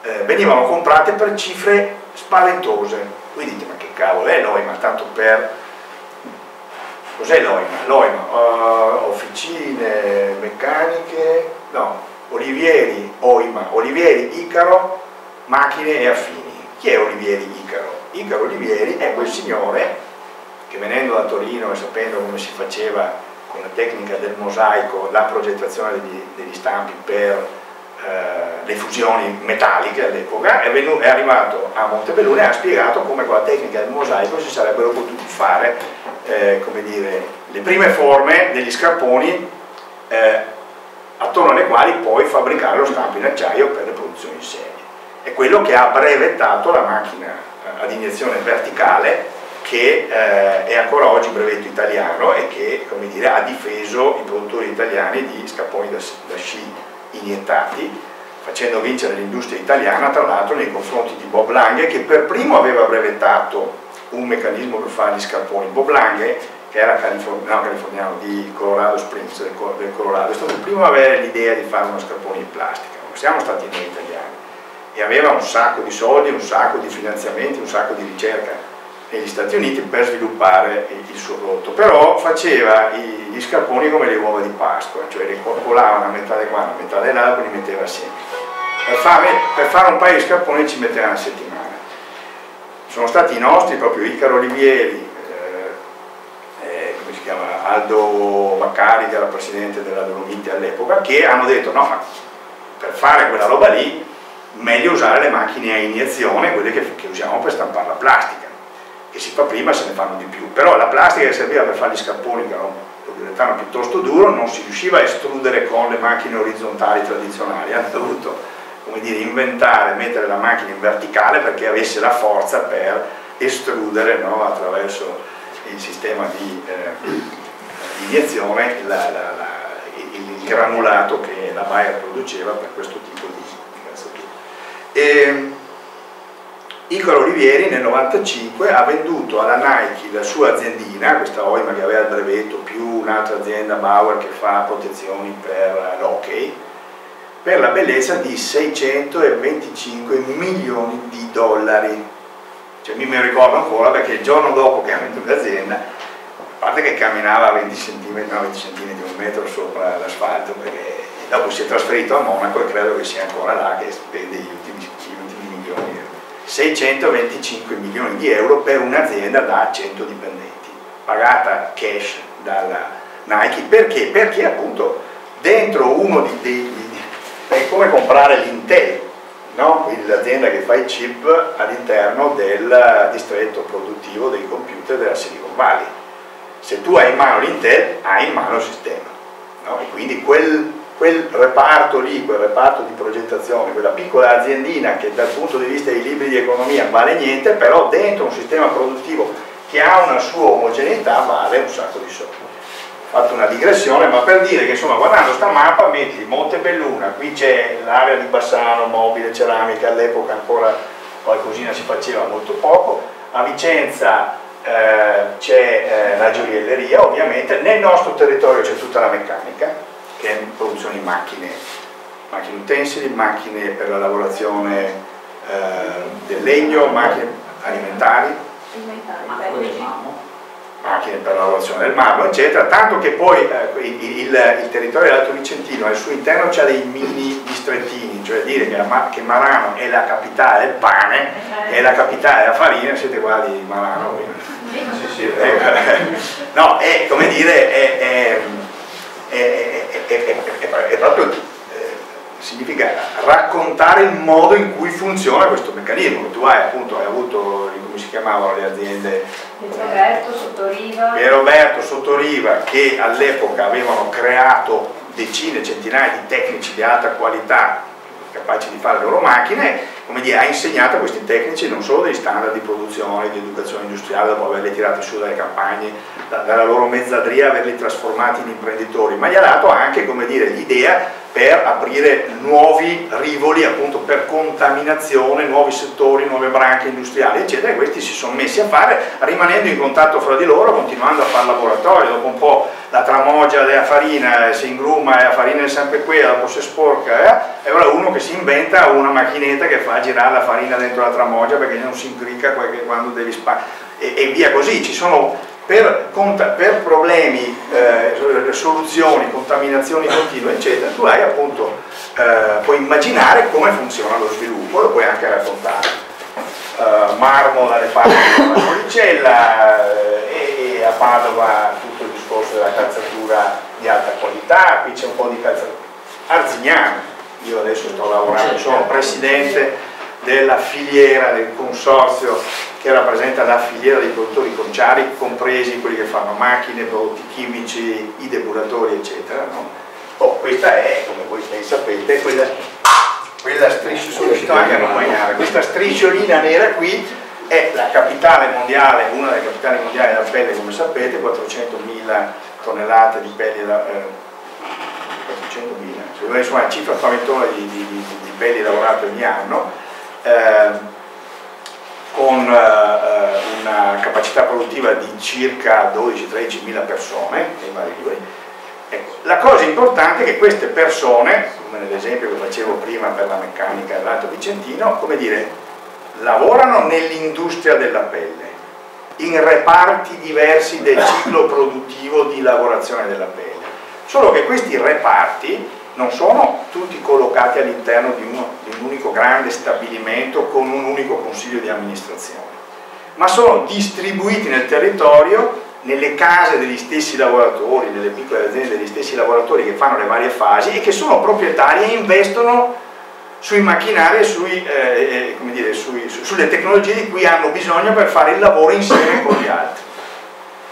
eh, venivano comprate per cifre spaventose. Voi dite, ma che cavolo è l'OIMA? Tanto per... Cos'è l'OIMA? L'OIMA, uh, officine meccaniche, no, Olivieri, OIMA, Olivieri, Icaro, macchine e affini. Chi è Olivieri Icaro? Icaro Olivieri è quel signore che venendo da Torino e sapendo come si faceva con la tecnica del mosaico la progettazione degli, degli stampi per le fusioni metalliche all'epoca, è, è, arrivato a Montebellone e ha spiegato come con la tecnica del mosaico si sarebbero potuti fare eh, dire, le prime forme degli scarponi eh, attorno alle quali poi fabbricare lo stampo in acciaio per le produzioni in serie. È quello che ha brevettato la macchina eh, ad iniezione verticale che eh, è ancora oggi brevetto italiano e che dire, ha difeso i produttori italiani di scarponi da, da sci iniettati, facendo vincere l'industria italiana, tra l'altro nei confronti di Bob Lange, che per primo aveva brevettato un meccanismo per fare gli scarponi. Bob Lange, che era californiano, californiano di Colorado Springs, del, del Colorado, è stato il primo a avere l'idea di fare uno scarpone in plastica, non siamo stati noi italiani, e aveva un sacco di soldi, un sacco di finanziamenti, un sacco di ricerca negli Stati Uniti per sviluppare il suo prodotto, però faceva gli scarponi come le uova di Pasqua, cioè li colava una metà di qua, una metà dell'altro e li metteva assieme. Per fare, per fare, un paio di scarponi ci metteva una settimana. Sono stati i nostri, proprio Icaro Olivieri, eh, eh, come si chiama, Aldo Baccari, che era presidente della Dolomiti all'epoca, che hanno detto no, ma per fare quella roba lì meglio usare le macchine a iniezione, quelle che, che usiamo per stampare la plastica che si fa prima se ne fanno di più, però la plastica che serviva per fare gli scapponi che erano poliuretano piuttosto duro non si riusciva a estrudere con le macchine orizzontali tradizionali, hanno dovuto come dire, inventare, mettere la macchina in verticale perché avesse la forza per estrudere no, attraverso il sistema di, eh, iniezione la, la, la, il granulato che la Bayer produceva per questo tipo di, di Icaro Olivieri nel 1995 ha venduto alla Nike la sua aziendina, questa OIMA che aveva il brevetto più un'altra azienda Bauer che fa protezioni per l'hockey, per la bellezza di 625 milioni di dollari. Cioè, mi, ricordo ancora perché il giorno dopo che ha venduto l'azienda, a parte che camminava a 20 cm, no, 20 cm un metro sopra l'asfalto, perché dopo si è trasferito a Monaco e credo che sia ancora là che spende gli ultimi, gli ultimi milioni 625 milioni di euro per un'azienda da 100 dipendenti, pagata cash dalla Nike, perché? Perché appunto dentro uno di, dei, è come comprare l'Intel, no? l'azienda che fa i chip all'interno del distretto produttivo dei computer della Silicon Valley. Se tu hai in mano l'Intel, hai in mano il sistema. No? E quindi quel quel reparto lì, quel reparto di progettazione, quella piccola aziendina che dal punto di vista dei libri di economia vale niente, però dentro un sistema produttivo che ha una sua omogeneità vale un sacco di soldi. Ho fatto una digressione, ma per dire che insomma guardando sta mappa metti Montebelluna, qui c'è l'area di Bassano, mobile, ceramica, all'epoca ancora qualcosina si faceva molto poco, a Vicenza eh, c'è eh, la gioielleria ovviamente, nel nostro territorio c'è tutta la meccanica, che è produzione di macchine, macchine utensili, macchine per la lavorazione eh, del legno, macchine alimentari. Alimentari, macchine per la lavorazione del marmo, eccetera, tanto che poi eh, il, il, il, territorio dell'Alto Vicentino al suo interno c'ha dei mini distrettini, cioè dire che, la, che, Marano è la capitale del pane, è la capitale della farina, siete qua di Marano. Sì, sì, eh, no, è come dire, è, è, è, è proprio significa raccontare il modo in cui funziona questo meccanismo. Tu hai appunto hai avuto, come si chiamavano le aziende? Roberto, Sottoriva. E Roberto, Sottoriva, che all'epoca avevano creato decine, centinaia di tecnici di alta qualità capaci di fare le loro macchine, dire, ha insegnato a questi tecnici non solo dei standard di produzione, di educazione industriale, dopo averli tirati su dalle campagne, da, dalla loro mezzadria, averli trasformati in imprenditori, ma gli ha dato anche l'idea per aprire nuovi rivoli appunto per contaminazione, nuovi settori, nuove branche industriali eccetera e questi si sono messi a fare rimanendo in contatto fra di loro, continuando a fare laboratorio, dopo un po' la tramogia della farina si ingruma e la farina è sempre quella, dopo si sporca eh? e allora uno che si inventa una macchinetta che fa girare la farina dentro la tramogia perché non si incricca quando devi sparare e, e via così, ci sono per, per problemi, eh, soluzioni, contaminazioni continue, eccetera, tu hai appunto, eh, puoi immaginare come funziona lo sviluppo, lo puoi anche raccontare. Uh, marmo dalle parti della Torricella eh, e a Padova tutto il discorso della calzatura di alta qualità, qui c'è un po' di calzatura. Arzignano, io adesso sto lavorando, sono presidente della filiera del consorzio che rappresenta la filiera dei produttori conciari, compresi quelli che fanno macchine, prodotti chimici, i depuratori, eccetera. No? Oh, questa è, come voi ben sapete, quella, quella striscia, sono riuscito anche a non questa strisciolina nera qui è la capitale mondiale, una delle capitali mondiali della pelle, come sapete, 400.000 tonnellate di pelli da... Eh, 400.000, insomma una cifra spaventosa di, di, di, pelli lavorate ogni anno. Eh, con eh, una capacità produttiva di circa 12-13 mila persone nei vari livelli. Ecco, la cosa importante è che queste persone, come nell'esempio che facevo prima per la meccanica dell'Alto Vicentino, come dire, lavorano nell'industria della pelle, in reparti diversi del ciclo produttivo di lavorazione della pelle. Solo che questi reparti non sono tutti collocati all'interno di, di, un unico grande stabilimento con un unico consiglio di amministrazione, ma sono distribuiti nel territorio, nelle case degli stessi lavoratori, nelle piccole aziende degli stessi lavoratori che fanno le varie fasi e che sono proprietari e investono sui macchinari e sui, eh, eh su, sulle tecnologie di cui hanno bisogno per fare il lavoro insieme con gli altri.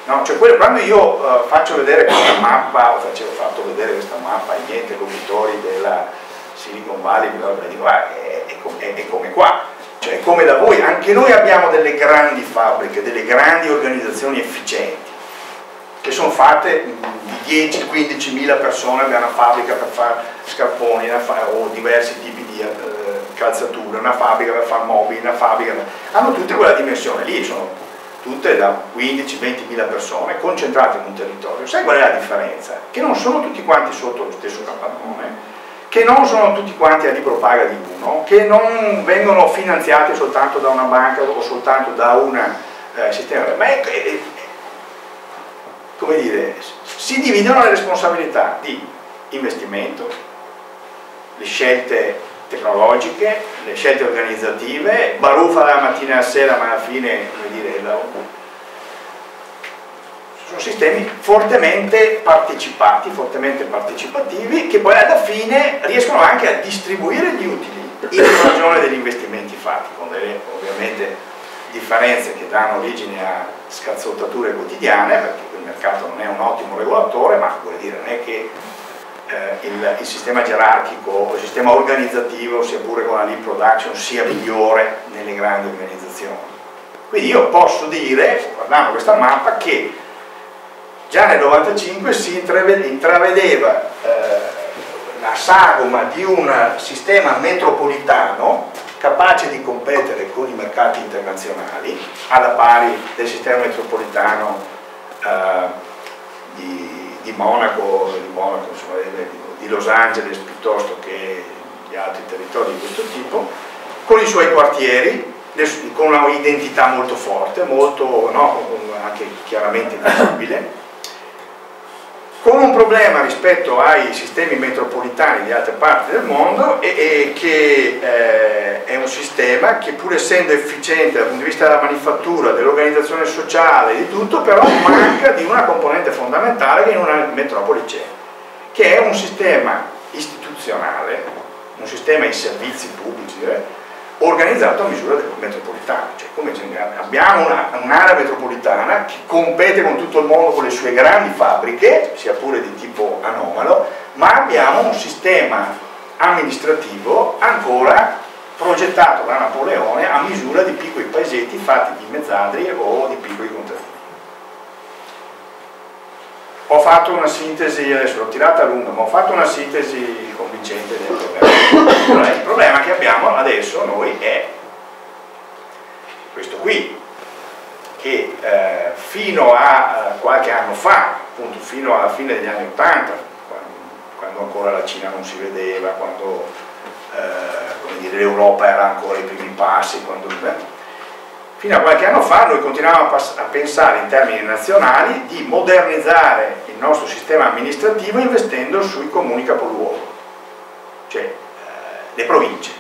No? Cioè, quello, quando io uh, faccio vedere questa mappa, o facevo fatto vedere questa mappa ai miei interlocutori della Silicon Valley, dico, ah, è, è, è, è, come qua, cioè come da voi, anche noi abbiamo delle grandi fabbriche, delle grandi organizzazioni efficienti, che sono fatte di 10-15 mila persone, abbiamo una fabbrica per fare scarponi fa o diversi tipi di uh, calzature, una fabbrica per fare mobili, una fabbrica, hanno tutte quella dimensione lì, sono tutte da 15-20 mila persone concentrate in un territorio. Sai qual è la differenza? Che non sono tutti quanti sotto lo stesso capannone, che non sono tutti quanti a libro paga di uno, che non vengono finanziati soltanto da una banca o soltanto da un eh, sistema, ma è, è, come dire, si dividono le responsabilità di investimento, le scelte tecnologiche, le scelte organizzative, baruffa dalla mattina alla sera ma alla fine come dire, la... sono sistemi fortemente partecipati, fortemente partecipativi che poi alla fine riescono anche a distribuire gli utili in ragione degli investimenti fatti con delle ovviamente differenze che danno origine a scazzottature quotidiane perché il mercato non è un ottimo regolatore ma vuol dire non è che eh, il, il, sistema gerarchico, il sistema organizzativo, sia pure con la lead production, sia migliore nelle grandi organizzazioni. Quindi io posso dire, guardando questa mappa, che già nel 95 si intravedeva eh, la sagoma di un sistema metropolitano capace di competere con i mercati internazionali alla pari del sistema metropolitano eh, di di Monaco, di, Monaco insomma, di Los Angeles piuttosto che di altri territori di questo tipo, con i suoi quartieri con un'identità molto forte, molto, no, anche chiaramente visibile, con un problema rispetto ai sistemi metropolitani di altre parti del mondo e, e che eh, è un sistema che pur essendo efficiente dal punto di vista della manifattura, dell'organizzazione sociale, di tutto, però manca di una componente fondamentale che in una metropoli c'è, che è un sistema istituzionale, un sistema di servizi pubblici, direi, organizzato a misura del metropolitano, cioè come abbiamo un'area metropolitana che compete con tutto il mondo con le sue grandi fabbriche, sia pure di tipo anomalo, ma abbiamo un sistema amministrativo ancora progettato da Napoleone a misura di piccoli paesetti fatti di mezzadri o di piccoli contadini. Ho fatto una sintesi, adesso l'ho tirata lunga, ma ho fatto una sintesi convincente del problema. Il problema che abbiamo adesso noi è questo qui, che eh, fino a eh, qualche anno fa, appunto fino alla fine degli anni Ottanta, quando, quando, ancora la Cina non si vedeva, quando eh, l'Europa era ancora ai primi passi, quando, beh, Fino a qualche anno fa noi continuavamo a, pensare in termini nazionali di modernizzare il nostro sistema amministrativo investendo sui comuni capoluogo, cioè eh, le province.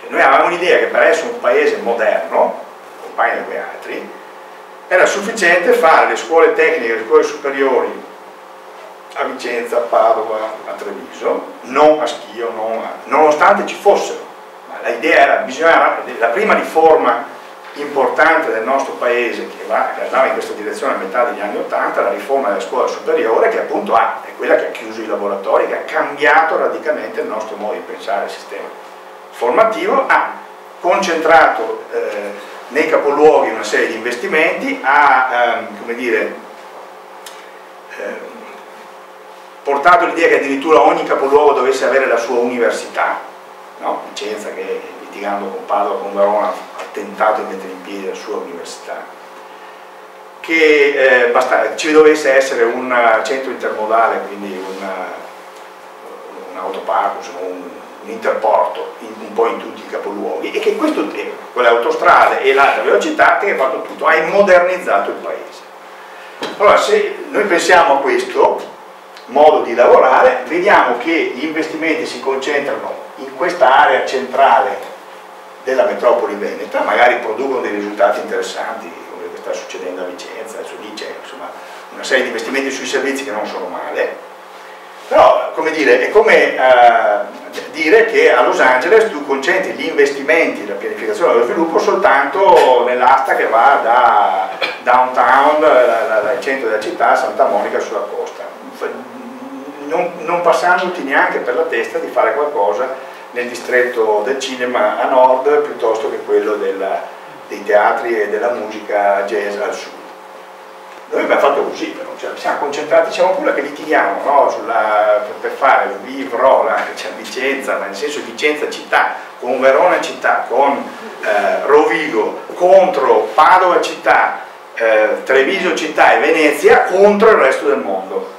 Cioè, noi avevamo l'idea che per essere un paese moderno, compagni di altri, era sufficiente fare le scuole tecniche, le scuole superiori a Vicenza, a Padova, a Treviso, non a Schio, non a, nonostante ci fossero. L'idea era, bisognava, la prima riforma importante del nostro paese che, va, che, andava in questa direzione a metà degli anni Ottanta, la riforma della scuola superiore che appunto ha, è quella che ha chiuso i laboratori, che ha cambiato radicalmente il nostro modo di pensare al sistema formativo, ha concentrato eh, nei capoluoghi una serie di investimenti, ha ehm, come dire, eh, portato l'idea che addirittura ogni capoluogo dovesse avere la sua università, no? Vicenza che litigando con Padova, con Verona tentato di mettere in piedi la sua università, che eh, basta, ci dovesse essere un centro intermodale, quindi una, un autoparco, insomma, un, un interporto in, un po' in tutti i capoluoghi e che questo, quell'autostrada e l'alta velocità ha fatto tutto, ha modernizzato il paese. Allora se noi pensiamo a questo modo di lavorare, vediamo che gli investimenti si concentrano in questa area centrale della metropoli veneta, magari producono dei risultati interessanti, come sta succedendo a Vicenza, adesso lì c'è una serie di investimenti sui servizi che non sono male, però come dire, è come eh, dire che a Los Angeles tu concentri gli investimenti, la pianificazione dello sviluppo soltanto nell'asta che va da downtown, dal centro della città, Santa Monica sulla costa, non, non passandoti neanche per la testa di fare qualcosa nel distretto del cinema a nord piuttosto che quello della, dei teatri e della musica jazz al sud. Noi abbiamo fatto così, però, cioè, siamo concentrati, siamo pure che litighiamo no? Sulla, per fare il Vivro, cioè Vicenza, ma nel senso Vicenza città, con Verona città, con eh, Rovigo, contro Padova città, eh, Treviso città e Venezia contro il resto del mondo.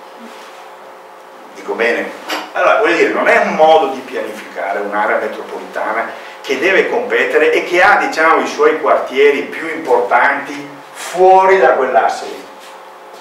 Dico bene? Allora, voglio dire, non è un modo di pianificare un'area metropolitana che deve competere e che ha diciamo, i suoi quartieri più importanti fuori da quell'asse lì.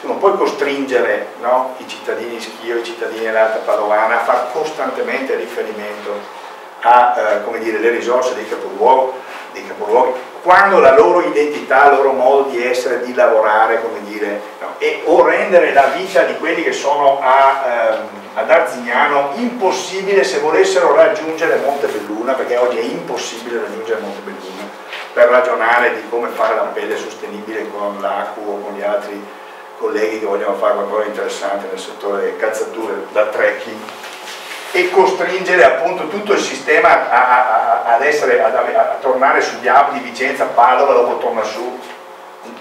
Tu non puoi costringere no, i cittadini di Schio, i cittadini dell'Alta Padovana a fare costantemente riferimento a eh, risorse dei capoluoghi, dei capoluoghi, quando la loro identità, il loro modo di essere, di lavorare, come dire, no, e, o rendere la vita di quelli che sono a... Ehm, ad Arzignano impossibile se volessero raggiungere Montebelluna, perché oggi è impossibile raggiungere Montebelluna, per ragionare di come fare la pelle sostenibile con l'ACU o con gli altri colleghi che vogliono fare qualcosa di interessante nel settore delle calzature da trekking e costringere appunto tutto il sistema a, a, ad essere, a, a tornare sugli hub di Vicenza, Padova, dopo torna su.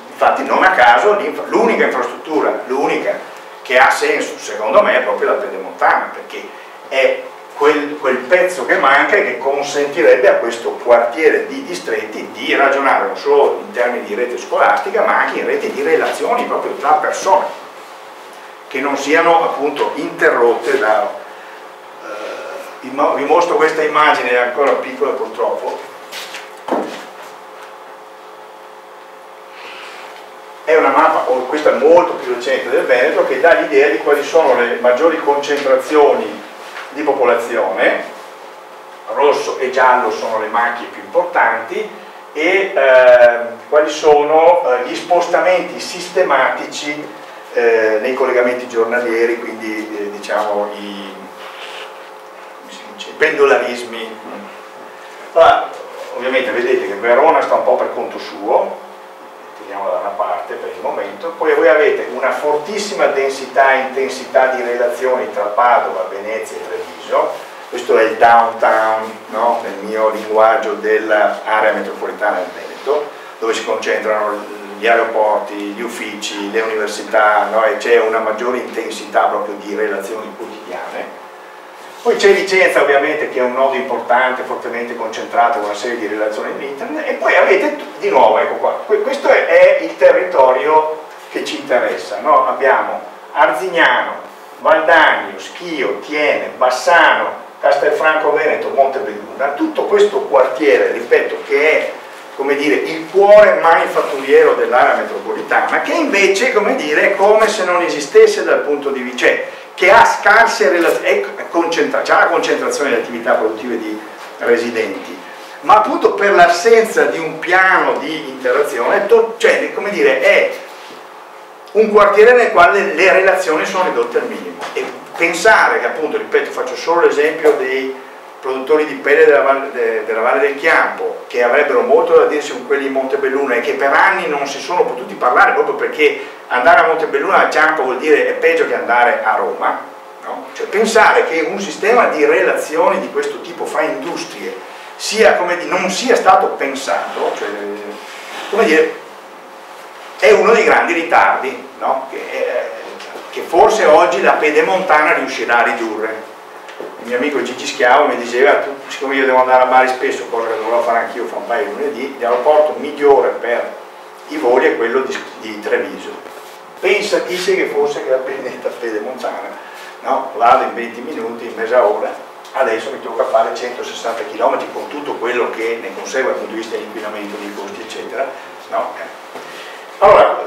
Infatti non a caso l'unica infrastruttura, l'unica che ha senso, secondo me, è proprio la pedemontana, perché è quel, quel, pezzo che manca e che consentirebbe a questo quartiere di distretti di ragionare non solo in termini di rete scolastica, ma anche in rete di relazioni proprio tra persone, che non siano appunto interrotte da... Eh, vi mostro questa immagine, ancora piccola purtroppo, questo è molto più recente del Veneto, che dà l'idea di quali sono le maggiori concentrazioni di popolazione, rosso e giallo sono le macchie più importanti, e eh, quali sono eh, gli spostamenti sistematici eh, nei collegamenti giornalieri, quindi eh, diciamo i, i pendolarismi. Allora, ovviamente vedete che Verona sta un po' per conto suo, teniamola da una parte per il momento, poi voi avete una fortissima densità e intensità di relazioni tra Padova, Venezia e Treviso, questo è il downtown no? nel mio linguaggio dell'area metropolitana del Veneto, dove si concentrano gli aeroporti, gli uffici, le università, no? e c'è una maggiore intensità proprio di relazioni quotidiane. Poi c'è Vicenza ovviamente che è un nodo importante, fortemente concentrato con una serie di relazioni in internet e poi avete di nuovo, ecco qua, questo è il territorio che ci interessa, no? abbiamo Arzignano, Valdagno, Schio, Tiene, Bassano, Castelfranco Veneto, Montebelluna, tutto questo quartiere, ripeto, che è come dire, il cuore manifatturiero dell'area metropolitana, che invece come dire, è come se non esistesse dal punto di vista, cioè, che ha scarse relazioni, c'è la concentrazione di attività produttive di residenti, ma appunto per l'assenza di un piano di interazione, cioè, come dire, è un quartiere nel quale le relazioni sono ridotte al minimo. E pensare che appunto, ripeto, faccio solo l'esempio dei produttori di pelle della Valle, de, della Valle, del Chiampo, che avrebbero molto da dirsi con quelli di Montebelluna e che per anni non si sono potuti parlare proprio perché andare a Montebelluna al Chiampo vuol dire è peggio che andare a Roma. No? Cioè, pensare che un sistema di relazioni di questo tipo fra industrie sia, dire, non sia stato pensato, cioè, come dire, è uno dei grandi ritardi no? che, eh, che forse oggi la pedemontana riuscirà a ridurre il mio amico Gigi Schiavo mi diceva, siccome io devo andare a Bari spesso, cosa che dovrò fare anch'io fra un paio di lunedì, l'aeroporto migliore per i voli è quello di, di Treviso. Pensa sei che fosse che la benedetta fede montana, no? vado in 20 minuti, in mezz'ora, adesso mi tocca fare 160 km con tutto quello che ne consegue dal punto di vista dell'inquinamento, dei costi eccetera. No? Allora,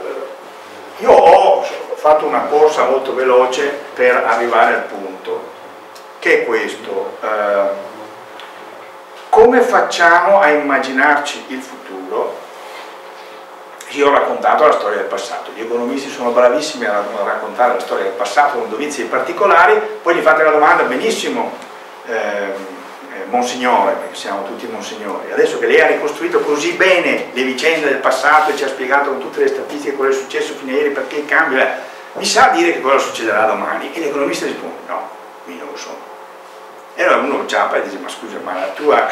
io ho fatto una corsa molto veloce per arrivare al punto che è questo. Eh, come facciamo a immaginarci il futuro? Io ho raccontato la storia del passato, gli economisti sono bravissimi a raccontare la storia del passato con dovizie particolari, poi gli fate la domanda, benissimo, ehm, eh, Monsignore, siamo tutti Monsignori, adesso che lei ha ricostruito così bene le vicende del passato e ci ha spiegato con tutte le statistiche cosa è successo fino a ieri, perché è, mi sa dire che cosa succederà domani? E l'economista risponde, no, io non lo so. E allora uno ciampa e dice, ma scusa, ma la tua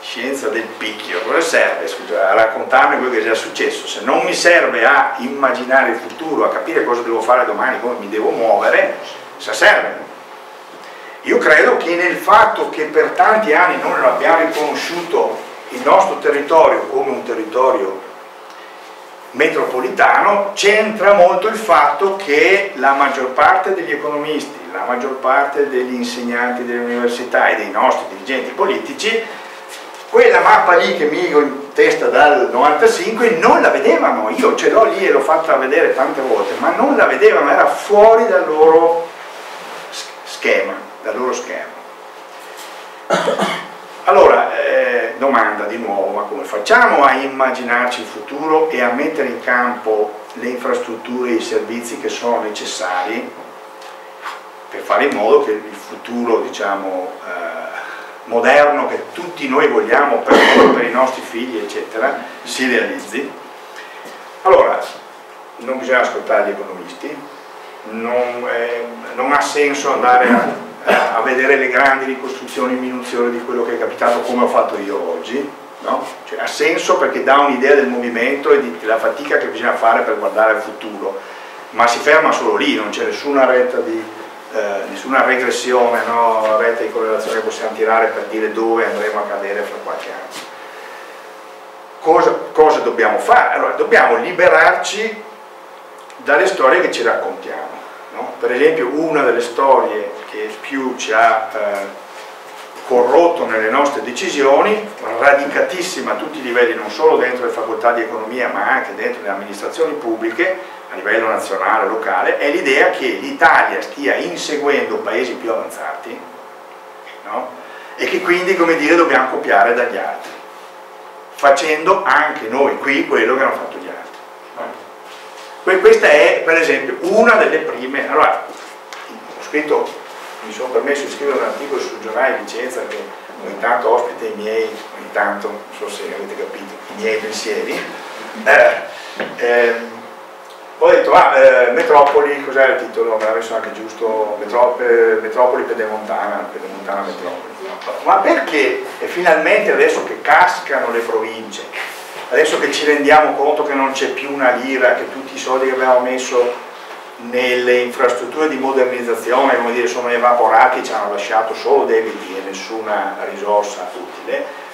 scienza del picchio, cosa serve scusa, a raccontarmi quello che è già successo? Se non mi serve a immaginare il futuro, a capire cosa devo fare domani, come mi devo muovere, cosa serve? Io credo che nel fatto che per tanti anni noi non abbiamo riconosciuto il nostro territorio come un territorio metropolitano c'entra molto il fatto che la maggior parte degli economisti, la maggior parte degli insegnanti delle università e dei nostri dirigenti politici quella mappa lì che mi ho in testa dal 95 non la vedevano, io ce l'ho lì e l'ho fatta vedere tante volte, ma non la vedevano, era fuori dal loro schema, dal loro schema. Allora, eh, domanda di nuovo, ma come facciamo a immaginarci il futuro e a mettere in campo le infrastrutture e i servizi che sono necessari per fare in modo che il futuro, diciamo, eh, moderno che tutti noi vogliamo per, per i nostri figli, eccetera, si realizzi? Allora, non bisogna ascoltare gli economisti, non, eh, non ha senso andare a a vedere le grandi ricostruzioni minuziose di quello che è capitato come ho fatto io oggi, no? cioè, ha senso perché dà un'idea del movimento e della fatica che bisogna fare per guardare al futuro, ma si ferma solo lì, non c'è nessuna retta di, eh, nessuna regressione, no? retta di correlazione che possiamo tirare per dire dove andremo a cadere fra qualche anno. Cosa, cosa dobbiamo fare? Allora, dobbiamo liberarci dalle storie che ci raccontiamo. No? Per esempio una delle storie che più ci ha eh, corrotto nelle nostre decisioni, radicatissima a tutti i livelli, non solo dentro le facoltà di economia ma anche dentro le amministrazioni pubbliche, a livello nazionale, locale, è l'idea che l'Italia stia inseguendo paesi più avanzati no? e che quindi, come dire, dobbiamo copiare dagli altri, facendo anche noi qui quello che hanno fatto gli altri. No? Questa è, per esempio, una delle prime... Allora, ho scritto mi sono permesso di scrivere un articolo sul giornale Vicenza che ogni tanto ospita i miei, ogni tanto, non so se avete capito, i miei pensieri. Eh, eh, ho detto, ah, eh, Metropoli, cos'è il titolo? Me l'ha messo anche giusto, Metrop eh, Metropoli Pedemontana, Pedemontana Metropoli. Ma perché finalmente adesso che cascano le province, adesso che ci rendiamo conto che non c'è più una lira, che tutti i soldi che abbiamo messo nelle infrastrutture di modernizzazione come dire, sono evaporati, ci hanno lasciato solo debiti e nessuna risorsa utile.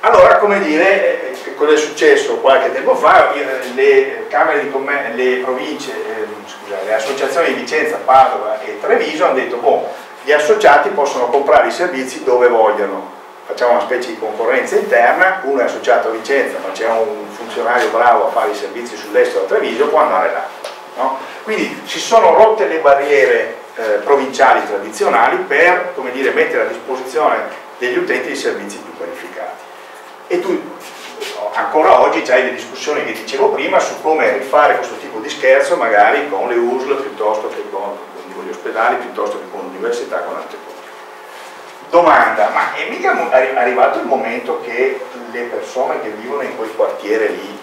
Allora, come dire, eh, cosa è successo qualche tempo fa? Le di commercio, le province, eh, scusa, le associazioni di Vicenza, Padova e Treviso hanno detto, boh, gli associati possono comprare i servizi dove vogliono, facciamo una specie di concorrenza interna, uno è associato a Vicenza ma c'è un funzionario bravo a fare i servizi sull'estero a Treviso, può andare là. No? Quindi si sono rotte le barriere eh, provinciali tradizionali per dire, mettere a disposizione degli utenti i servizi più qualificati. E tu ancora oggi c'hai le discussioni che dicevo prima su come rifare questo tipo di scherzo magari con le USL piuttosto che con, con gli ospedali, piuttosto che con l'università, con altre cose. Domanda, ma è mica arrivato il momento che le persone che vivono in quel quartiere lì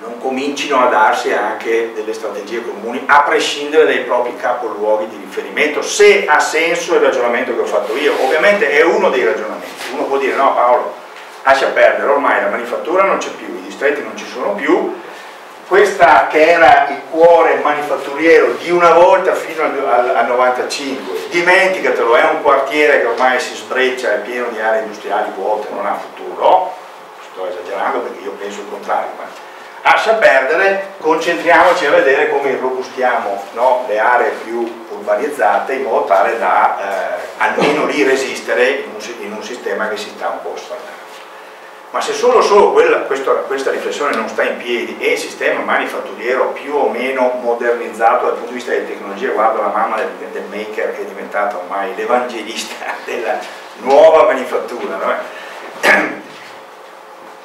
non comincino a darsi anche delle strategie comuni a prescindere dai propri capoluoghi di riferimento, se ha senso il ragionamento che ho fatto io. Ovviamente è uno dei ragionamenti. Uno può dire no Paolo, lascia perdere, ormai la manifattura non c'è più, i distretti non ci sono più, questa che era il cuore manifatturiero di una volta fino al, al 95, dimenticatelo, è un quartiere che ormai si sbreccia, è pieno di aree industriali vuote, non ha futuro, sto esagerando perché io penso il contrario, ma lascia perdere, concentriamoci a vedere come robustiamo no, le aree più urbanizzate in modo tale da eh, almeno lì resistere in un, in un, sistema che si sta un po' sfaldando. Ma se solo, solo quella, questo, questa riflessione non sta in piedi e il sistema manifatturiero più o meno modernizzato dal punto di vista delle tecnologie, guardo la mamma del, del maker che è diventata ormai l'evangelista della nuova manifattura, no?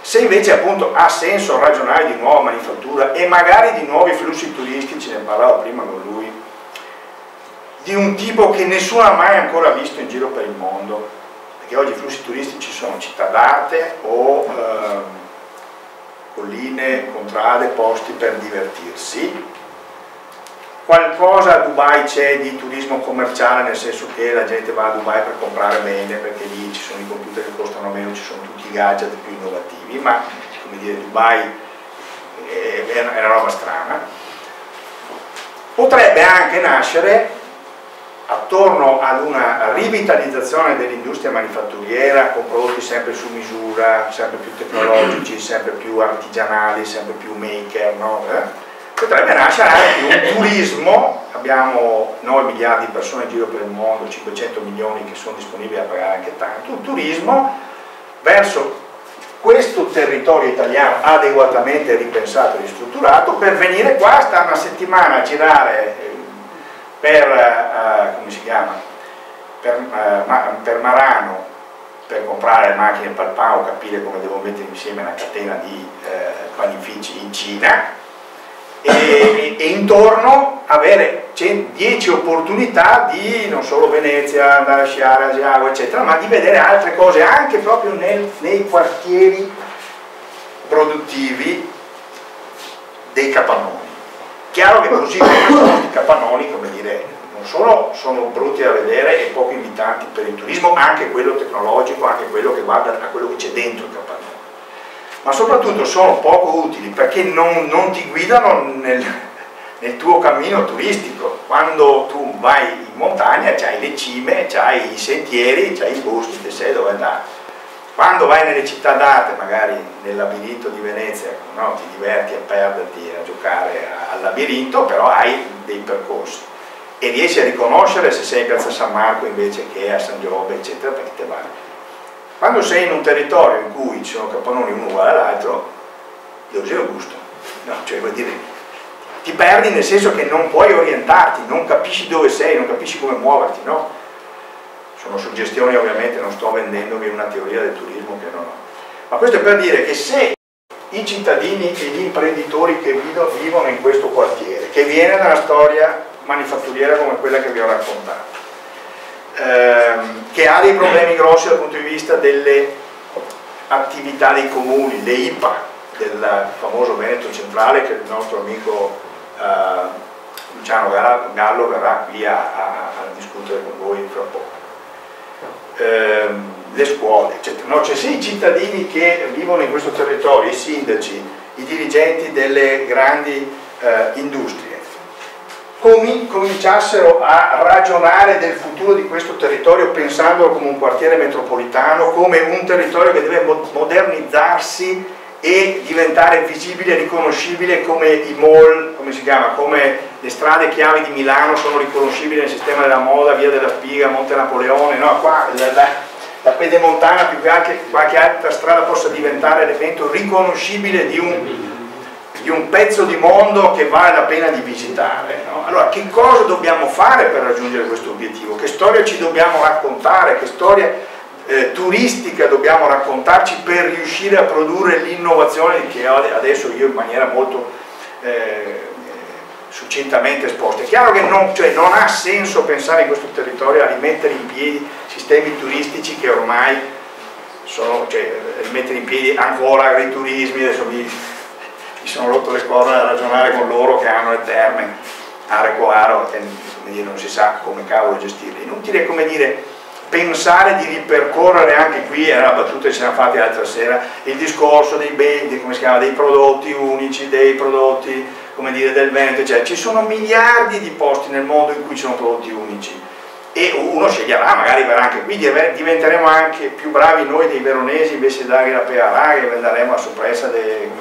Se invece appunto ha senso ragionare di nuova manifattura e magari di nuovi flussi turistici, ne parlavo prima con lui, di un tipo che nessuno ha mai ancora visto in giro per il mondo, perché oggi i flussi turistici sono città d'arte o eh, colline, contrade, posti per divertirsi, qualcosa a Dubai c'è di turismo commerciale nel senso che la gente va a Dubai per comprare bene perché lì ci sono i computer che costano meno, ci sono tutti i gadget più innovativi ma come dire Dubai è una roba strana potrebbe anche nascere attorno ad una rivitalizzazione dell'industria manifatturiera con prodotti sempre su misura, sempre più tecnologici, sempre più artigianali, sempre più maker, no? eh? Potrebbe nascere anche un turismo, abbiamo 9 miliardi di persone in giro per il mondo, 500 milioni che sono disponibili a pagare anche tanto, un turismo verso questo territorio italiano adeguatamente ripensato e ristrutturato per venire qua, stare una settimana a girare eh, per, uh, chiama, per, uh, per Marano per comprare macchine Palpao, capire come devo mettere insieme una catena di eh, panifici in Cina e, e intorno avere 10 opportunità di non solo Venezia, andare a sciare, Asiago, eccetera, ma di vedere altre cose anche proprio nel, nei quartieri produttivi dei capannoni. Chiaro che così i capannoni, come dire, non solo sono brutti da vedere e poco invitanti per il turismo, anche quello tecnologico, anche quello che guarda a quello che c'è dentro il capannone ma soprattutto sono poco utili perché non, non ti guidano nel, nel, tuo cammino turistico. Quando tu vai in montagna c'hai le cime, c'hai i sentieri, c'hai i posti che sai dove andare. Quando vai nelle città d'arte, magari nel labirinto di Venezia, no, ti diverti a perderti a giocare al labirinto, però hai dei percorsi. e riesci a riconoscere se sei in piazza San Marco invece che a San Giove eccetera perché te vai quando sei in un territorio in cui ci sono capannoni uno uguale all'altro io giro gusto no, cioè vuol dire ti perdi nel senso che non puoi orientarti non capisci dove sei, non capisci come muoverti no? sono suggestioni ovviamente non sto vendendovi una teoria del turismo che non ho ma questo è per dire che se i cittadini e gli imprenditori che vivono in questo quartiere, che viene da una storia manifatturiera come quella che vi ho raccontato, ehm, che ha dei problemi grossi dal punto di vista delle attività dei comuni, le IPA del famoso Veneto centrale che il nostro amico eh, Luciano Gallo verrà qui a, a, a, discutere con voi fra poco. Ehm, le scuole, eccetera. No, cioè se i cittadini che vivono in questo territorio, i sindaci, i dirigenti delle grandi eh, industrie, cominciassero a ragionare del futuro di questo territorio pensandolo come un quartiere metropolitano, come un territorio che deve modernizzarsi e diventare visibile e riconoscibile come i mall, come si chiama, come le strade chiavi di Milano sono riconoscibili nel sistema della moda, via della Spiga, Monte Napoleone, no, qua la, la, la pedemontana più che anche qualche altra strada possa diventare elemento riconoscibile di un di un pezzo di mondo che vale la pena di visitare. No? Allora, che cosa dobbiamo fare per raggiungere questo obiettivo? Che storia ci dobbiamo raccontare? Che storia eh, turistica dobbiamo raccontarci per riuscire a produrre l'innovazione che adesso io in maniera molto eh, succintamente esposta. È chiaro che non, cioè, non, ha senso pensare in questo territorio a rimettere in piedi sistemi turistici che ormai sono, cioè, rimettere in piedi ancora agriturismi, adesso vi, mi sono rotto le corna a ragionare con loro che hanno le terme a Recoaro e non si sa come cavolo gestirle. Inutile come dire pensare di ripercorrere anche qui, era una battuta che ci siamo fatti l'altra sera, il discorso dei beni, come si chiama, dei prodotti unici, dei prodotti dire, del Veneto, cioè, ci sono miliardi di posti nel mondo in cui ci sono prodotti unici e uno sceglierà, magari verrà anche qui, diventeremo anche più bravi noi dei veronesi invece di dare la Pearà e andremo a soppressa dei,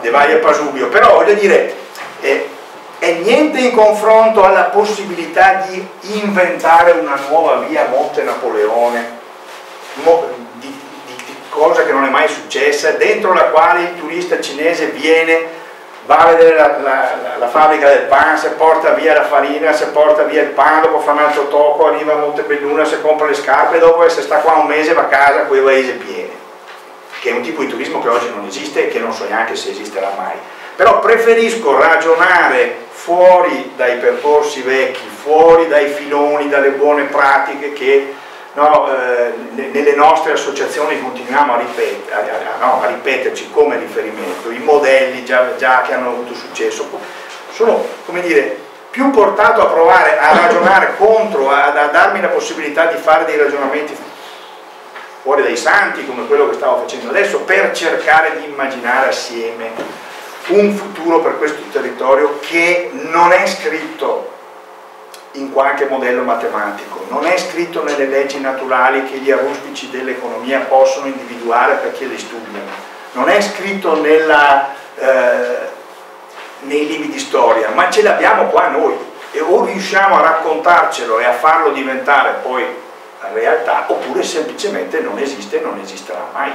De Valle Pasubio, però voglio dire, eh, è niente in confronto alla possibilità di inventare una nuova via Monte Napoleone, di, di, di cosa che non è mai successa, dentro la quale il turista cinese viene va a vedere la, la, la, fabbrica del pan, se porta via la farina, se porta via il pan, dopo fa un altro tocco, arriva a Montebelluna, se compra le scarpe, dopo se sta qua un mese va a casa con i paesi pieni che è un tipo di turismo che oggi non esiste e che non so neanche se esisterà mai. Però preferisco ragionare fuori dai percorsi vecchi, fuori dai filoni, dalle buone pratiche che no, eh, nelle nostre associazioni continuiamo a, ripeter, a, no, a, ripeterci come riferimento, i modelli già, già che hanno avuto successo. Sono, come dire, più portato a provare a ragionare contro, a, a darmi la possibilità di fare dei ragionamenti fuori dai santi come quello che stavo facendo adesso per cercare di immaginare assieme un futuro per questo territorio che non è scritto in qualche modello matematico, non è scritto nelle leggi naturali che gli aruspici dell'economia possono individuare perché li studiano, non è scritto nella, eh, nei libri di storia, ma ce l'abbiamo qua noi e o riusciamo a raccontarcelo e a farlo diventare poi realtà oppure semplicemente non esiste e non esisterà mai.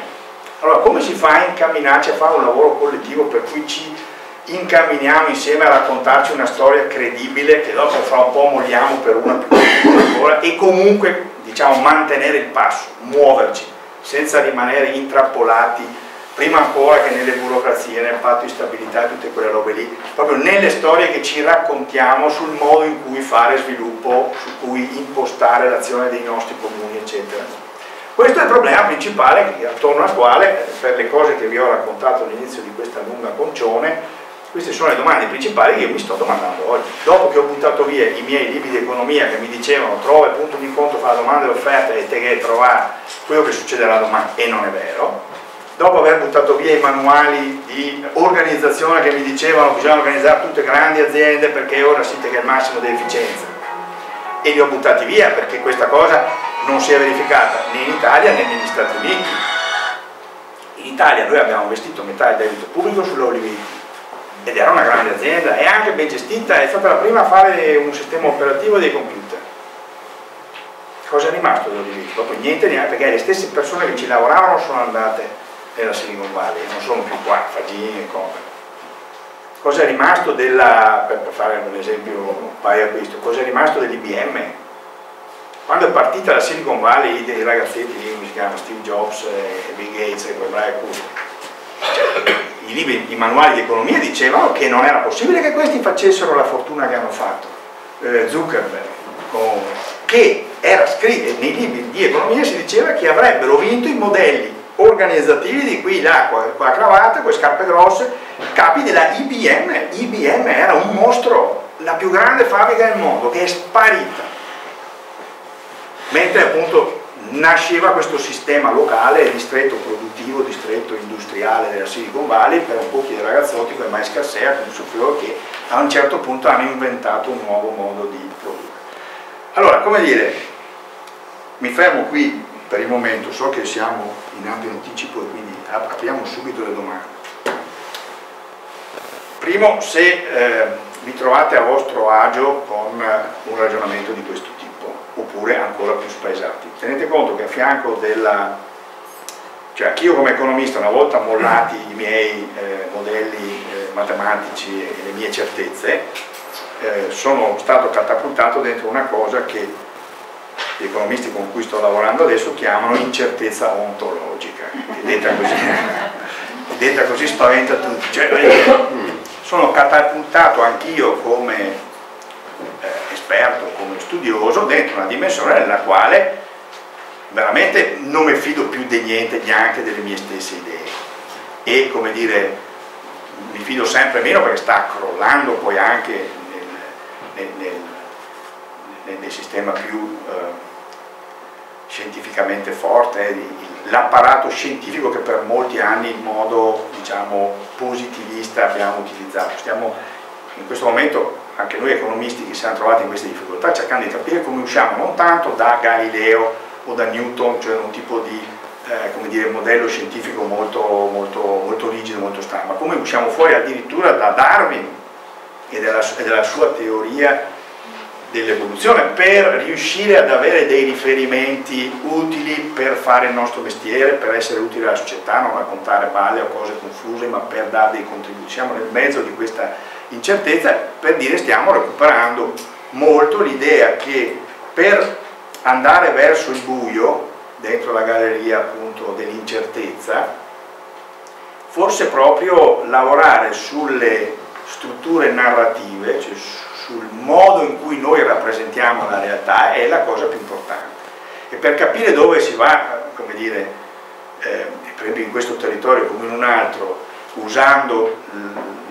Allora come si fa a incamminarci a fare un lavoro collettivo per cui ci incamminiamo insieme a raccontarci una storia credibile che dopo fra un po' molliamo per una più ancora e comunque diciamo mantenere il passo, muoverci senza rimanere intrappolati prima ancora che nelle burocrazie, nel patto di stabilità e tutte quelle robe lì, proprio nelle storie che ci raccontiamo sul modo in cui fare sviluppo, su cui impostare l'azione dei nostri comuni, eccetera. Questo è il problema principale attorno al quale, per le cose che vi ho raccontato all'inizio di questa lunga concione, queste sono le domande principali che io mi sto domandando oggi. Dopo che ho buttato via i miei libri di economia che mi dicevano trova il punto di incontro fra la domanda e l'offerta e te che trovare quello che succederà domani, e non è vero, dopo aver buttato via i manuali di organizzazione che mi dicevano che bisogna organizzare tutte grandi aziende perché ora siete che il massimo di efficienza e li ho buttati via perché questa cosa non si è verificata né in Italia né negli Stati Uniti in Italia noi abbiamo investito metà del debito pubblico sull'oliveti ed era una grande azienda, è anche ben gestita, è stata la prima a fare un sistema operativo dei computer. Cosa è rimasto lì? Dopo niente, neanche perché le stesse persone che ci lavoravano sono andate nella Silicon Valley, non sono più qua, Fagini e cose. Cosa è rimasto della, per fare un esempio un paio a questo, cosa è rimasto dell'IBM? Quando è partita la Silicon Valley, dei ragazzetti lì, come si chiama, Steve Jobs e Bill Gates e quel bravo cioè, i libri, i manuali di economia dicevano che non era possibile che questi facessero la fortuna che hanno fatto. Eh, Zuckerberg, con, che era scritto, nei libri di economia si diceva che avrebbero vinto i modelli organizzativi di qui là, con la cravatta, con le scarpe grosse, capi della IBM. IBM era un mostro, la più grande fabbrica del mondo, che è sparita mentre appunto nasceva questo sistema locale, distretto produttivo, distretto industriale della Silicon Valley per un po' di ragazzotti come mai scarsea, come Sofio, che a un certo punto hanno inventato un nuovo modo di produrre. Allora, come dire, mi fermo qui per il momento, so che siamo in ampio anticipo e quindi apriamo subito le domande. Primo, se eh, vi trovate a vostro agio con un ragionamento di questo tipo oppure ancora più spaesati. Tenete conto che a fianco della... cioè anch'io come economista una volta mollati i miei eh, modelli eh, matematici e le mie certezze, eh, sono stato catapultato dentro una cosa che gli economisti con cui sto lavorando adesso chiamano incertezza ontologica, che detta così, detta così spaventa tutti. Cioè, sono catapultato anch'io come esperto, come studioso, dentro una dimensione nella quale veramente non mi fido più di niente, neanche delle mie stesse idee. E come dire, mi fido sempre meno perché sta crollando poi anche nel, nel, nel, nel sistema più eh, scientificamente forte, l'apparato scientifico che per molti anni in modo diciamo, positivista abbiamo utilizzato. Stiamo in questo momento anche noi economisti che siamo trovati in queste difficoltà cercando di capire come usciamo non tanto da Galileo o da Newton, cioè un tipo di eh, dire, modello scientifico molto, molto, molto, rigido, molto strano, ma come usciamo fuori addirittura da Darwin e della, e della sua teoria dell'evoluzione per riuscire ad avere dei riferimenti utili per fare il nostro mestiere, per essere utili alla società, non raccontare balle o cose confuse, ma per dare dei contributi. Siamo nel mezzo di questa incertezza per dire stiamo recuperando molto l'idea che per andare verso il buio dentro la galleria appunto dell'incertezza forse proprio lavorare sulle strutture narrative cioè sul modo in cui noi rappresentiamo la realtà è la cosa più importante. E per capire dove si va come dire eh, in questo territorio come in un altro usando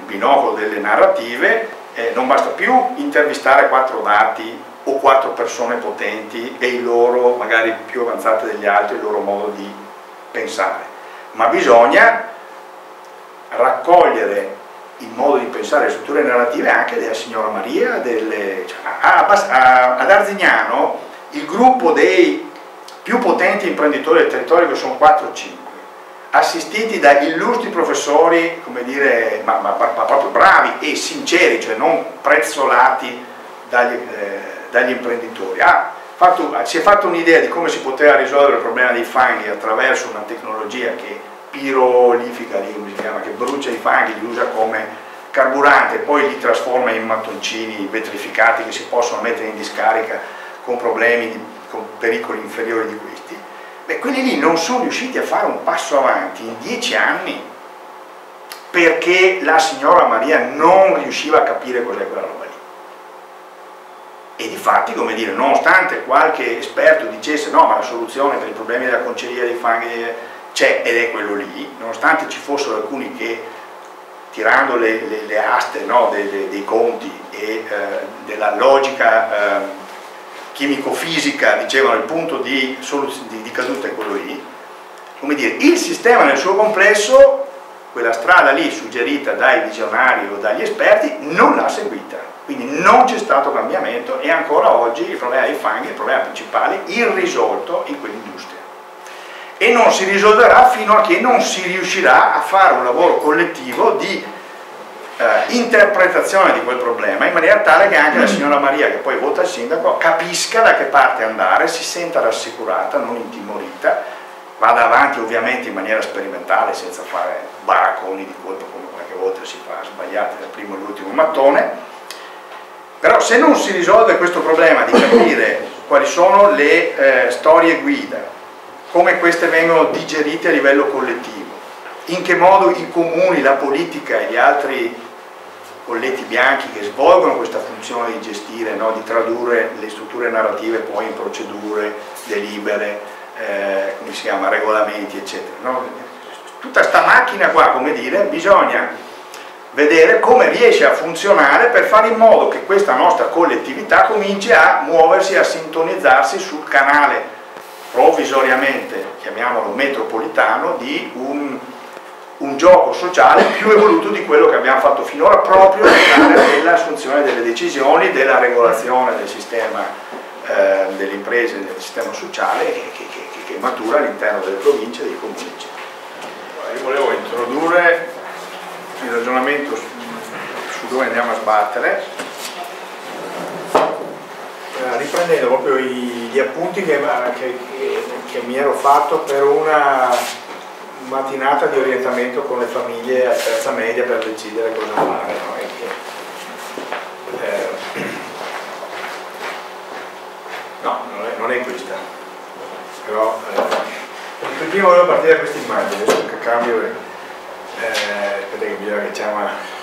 binocolo delle narrative, eh, non basta più intervistare quattro dati o quattro persone potenti e i loro, magari più avanzate degli altri, il loro modo di pensare, ma bisogna raccogliere il modo di pensare le strutture narrative anche della signora Maria, delle, cioè, a, a, ad Arzignano il gruppo dei più potenti imprenditori del territorio che sono 4-5 assistiti da illustri professori, come dire, ma, ma, ma proprio bravi e sinceri, cioè non prezzolati dagli, eh, dagli imprenditori. Ah, fatto, si è fatta un'idea di come si poteva risolvere il problema dei fanghi attraverso una tecnologia che pirolifica, come si chiama, che brucia i fanghi, li usa come carburante poi li trasforma in mattoncini vetrificati che si possono mettere in discarica con problemi, di, con pericoli inferiori di questi Beh, quelli lì non sono riusciti a fare un passo avanti in dieci anni perché la signora Maria non riusciva a capire cos'è quella roba lì. E di fatti, come dire, nonostante qualche esperto dicesse no, ma la soluzione per i problemi della conceria dei fanghi c'è ed è quello lì, nonostante ci fossero alcuni che tirando le, le, le aste no, dei, dei, conti e eh, della logica eh, chimico-fisica dicevano il punto di, di, di caduta è quello lì, come dire, il sistema nel suo complesso, quella strada lì suggerita dai visionari o dagli esperti, non l'ha seguita. Quindi non c'è stato cambiamento e ancora oggi il problema dei fanghi è il problema principale irrisolto in quell'industria. E non si risolverà fino a che non si riuscirà a fare un lavoro collettivo di eh, interpretazione di quel problema in maniera tale che anche la signora Maria che poi vota il sindaco capisca da che parte andare, si senta rassicurata, non intimorita, vada avanti ovviamente in maniera sperimentale senza fare baracconi di colpo come qualche volta si fa, sbagliati dal primo all'ultimo mattone, però se non si risolve questo problema di capire quali sono le eh, storie guida, come queste vengono digerite a livello collettivo, in che modo i comuni, la politica e gli altri colletti bianchi che svolgono questa funzione di gestire, no? di tradurre le strutture narrative poi in procedure, delibere, eh, come si chiama, regolamenti, eccetera. No? Tutta questa macchina qua, come dire, bisogna vedere come riesce a funzionare per fare in modo che questa nostra collettività cominci a muoversi, a sintonizzarsi sul canale provvisoriamente, chiamiamolo metropolitano, di un, un gioco sociale più evoluto di quello che abbiamo fatto finora proprio nell'area dell'assunzione delle decisioni, della regolazione del sistema eh, delle imprese, del sistema sociale che, che, che, che matura all'interno delle province e dei comuni. Io volevo introdurre il ragionamento su, dove andiamo a sbattere, riprendendo proprio i, gli appunti che, che, che, mi ero fatto per una mattinata di orientamento con le famiglie a terza media per decidere cosa fare. No? Eh, no non, è, non, è, questa, però eh, prima volevo partire da questa immagine, adesso che cambio eh, che bisogna che c'è una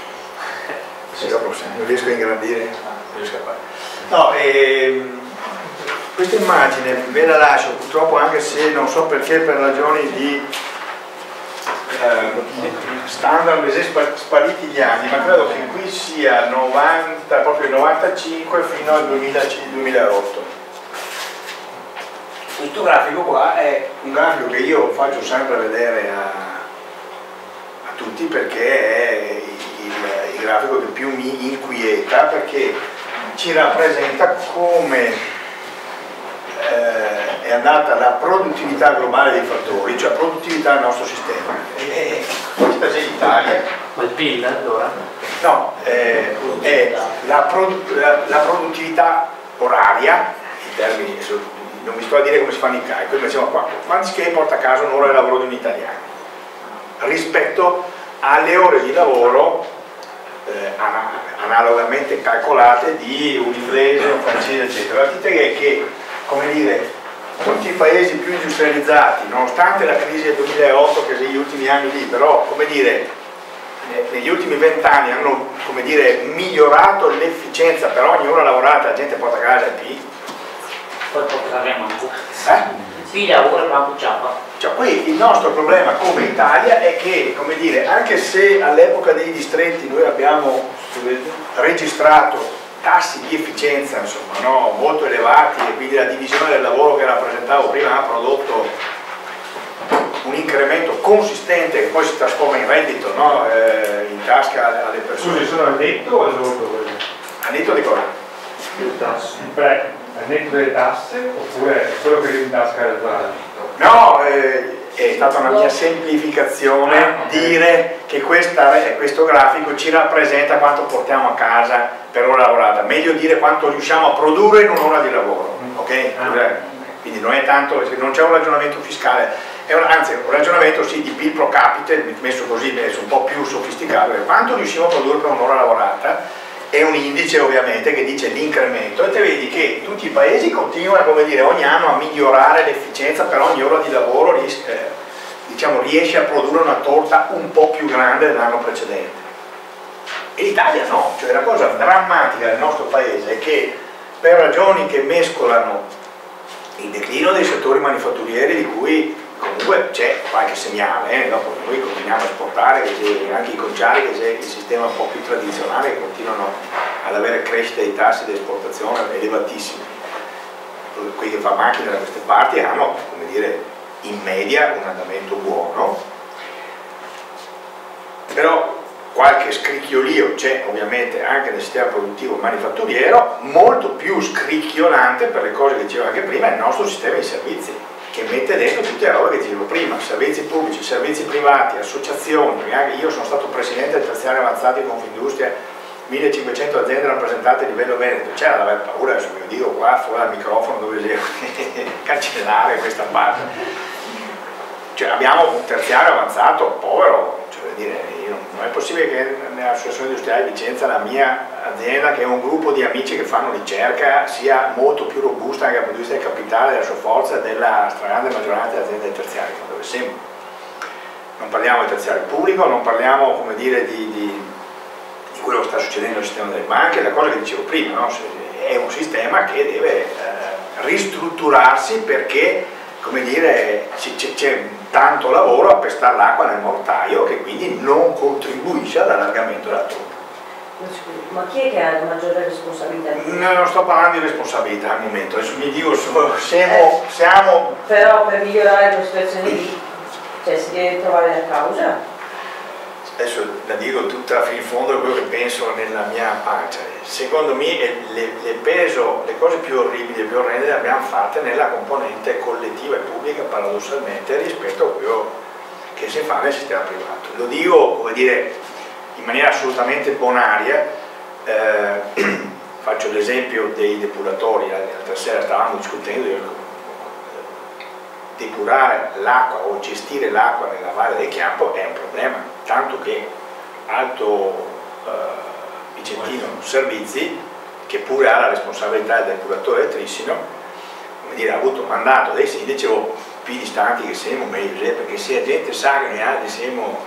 dopo non riesco a ingrandire non riesco a fare no, ehm, questa immagine ve la lascio purtroppo anche se non so perché per ragioni di eh, standard spariti gli anni ma credo che qui sia 90, proprio il 95 fino al 2008 questo grafico qua è un grafico che io faccio sempre vedere a tutti perché è il, il grafico che più mi inquieta perché ci rappresenta come eh, è andata la produttività globale dei fattori, cioè produttività del nostro sistema. E, questa è l'Italia. Ma il PIL allora? No, eh, è la, produ la, la, produttività oraria, in termini, non mi sto a dire come si fanno i calcoli, ma diciamo qua, quanti che porta a casa un'ora di lavoro di un italiano? rispetto alle ore di lavoro eh, analogamente calcolate di un inglese, un francese, eccetera. Dite che, che, come dire, tutti i paesi più industrializzati, nonostante la crisi del 2008 che negli ultimi anni lì, però, come dire, negli ultimi vent'anni hanno come dire, migliorato l'efficienza per ogni ora lavorata, la gente porta a casa il P. Poi portare manco. Eh? Sì, lavora manco ciappa. Cioè, qui il nostro problema come Italia è che, come dire, anche se all'epoca dei distretti noi abbiamo registrato tassi di efficienza insomma, no, molto elevati e quindi la divisione del lavoro che rappresentavo prima ha prodotto un incremento consistente che poi si trasforma in reddito no, eh, in tasca alle persone. Scusi, sono al netto o al lordo? A netto di cosa? Il tasso. Beh, netto delle tasse oppure quello che in tasca del No, eh, è stata una mia semplificazione ah, dire che questa, eh, questo grafico ci rappresenta quanto portiamo a casa per ora lavorata, meglio dire quanto riusciamo a produrre in un'ora di lavoro, mm. ok? Ah. Quindi non è tanto, non c'è un ragionamento fiscale, un, anzi un ragionamento sì di PIL pro capite, messo così, messo un po' più sofisticato, quanto riusciamo a produrre per un'ora lavorata è un indice ovviamente che dice l'incremento. E te vedi che tutti i paesi continuano come dire, ogni anno a migliorare l'efficienza per ogni ora di lavoro eh, diciamo, riesce a produrre una torta un po' più grande dell'anno precedente. E l'Italia no, cioè la cosa drammatica del nostro paese è che per ragioni che mescolano il declino dei settori manifatturieri di cui comunque c'è qualche segnale, eh? dopo noi continuiamo a esportare, anche i conciari che c'è il sistema un po' più tradizionale che continuano ad avere crescita dei tassi di esportazione elevatissimi. Quelli che fa macchine da queste parti hanno, come dire, in media un andamento buono, però qualche scricchiolio c'è ovviamente anche nel sistema produttivo manifatturiero, molto più scricchiolante per le cose che dicevo anche prima il nostro sistema di servizi che mette dentro tutte le robe che dicevo prima, servizi pubblici, servizi privati, associazioni, io sono stato presidente del terziario avanzato di Confindustria 1500 aziende rappresentate a livello Veneto, c'era da aver paura, adesso ve lo dico qua fuori dal microfono dove devo cancellare questa parte. Cioè abbiamo un terziario avanzato povero, cioè dire, non è possibile che nell'associazione industriale di Vicenza la mia azienda, che è un gruppo di amici che fanno ricerca, sia molto più robusta anche dal punto di vista del capitale, della sua forza della stragrande maggioranza delle aziende del terziario, dove siamo. Non parliamo del terziario pubblico, non parliamo come dire, di, di quello che sta succedendo nel sistema delle banche, la cosa che dicevo prima, no? è un sistema che deve eh, ristrutturarsi perché come dire, c'è tanto lavoro a pestare l'acqua nel mortaio che quindi non contribuisce all'allargamento della tromba. Ma chi è che ha la maggiore responsabilità? No, non sto parlando di responsabilità al momento, adesso mi dico siamo, siamo... Però per migliorare la situazione lì, cioè si deve trovare la causa adesso la dico tutta fino in fondo quello che penso nella mia pancia, secondo me le, le, peso, le cose più orribili e più orrende le abbiamo fatte nella componente collettiva e pubblica paradossalmente rispetto a quello che si fa nel sistema privato. Lo dico come dire, in maniera assolutamente bonaria, eh, faccio l'esempio dei depuratori, l'altra sera stavamo discutendo, depurare l'acqua o gestire l'acqua nella valle del Chiampo è un problema, tanto che Alto eh, Vicentino Servizi, che pure ha la responsabilità del depuratore del Trissino, come dire, ha avuto mandato dai sindaci o più distanti che siamo, meglio è, perché se la gente sa che noi altri siamo,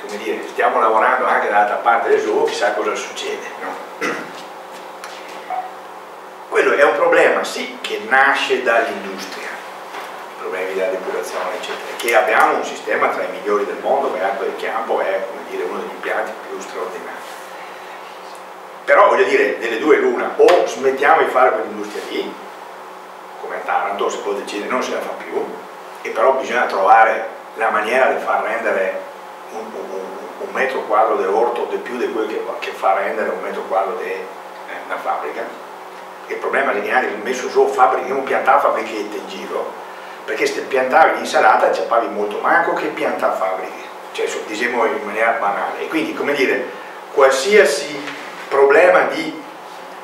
come dire, stiamo lavorando anche dall'altra parte del suo, chissà cosa succede. No? Quello è un problema, sì, che nasce dall'industria problemi della depurazione, eccetera, che abbiamo un sistema tra i migliori del mondo, che l'acqua del Chiampo è dire, uno degli impianti più straordinari. Però voglio dire, delle due l'una, o smettiamo di fare quell'industria lì, come a Taranto si può decidere non se la fa più, e però bisogna trovare la maniera di far rendere un, un, un metro quadro di orto di più di quello che, che, fa rendere un metro quadro di eh, una fabbrica. Il problema è che hanno messo su fabbriche, non piantare fabbrichette in giro, perché se piantavi l'insalata ci appavi molto manco che piantare fabbriche, cioè diciamo in maniera banale. E quindi, come dire, qualsiasi problema di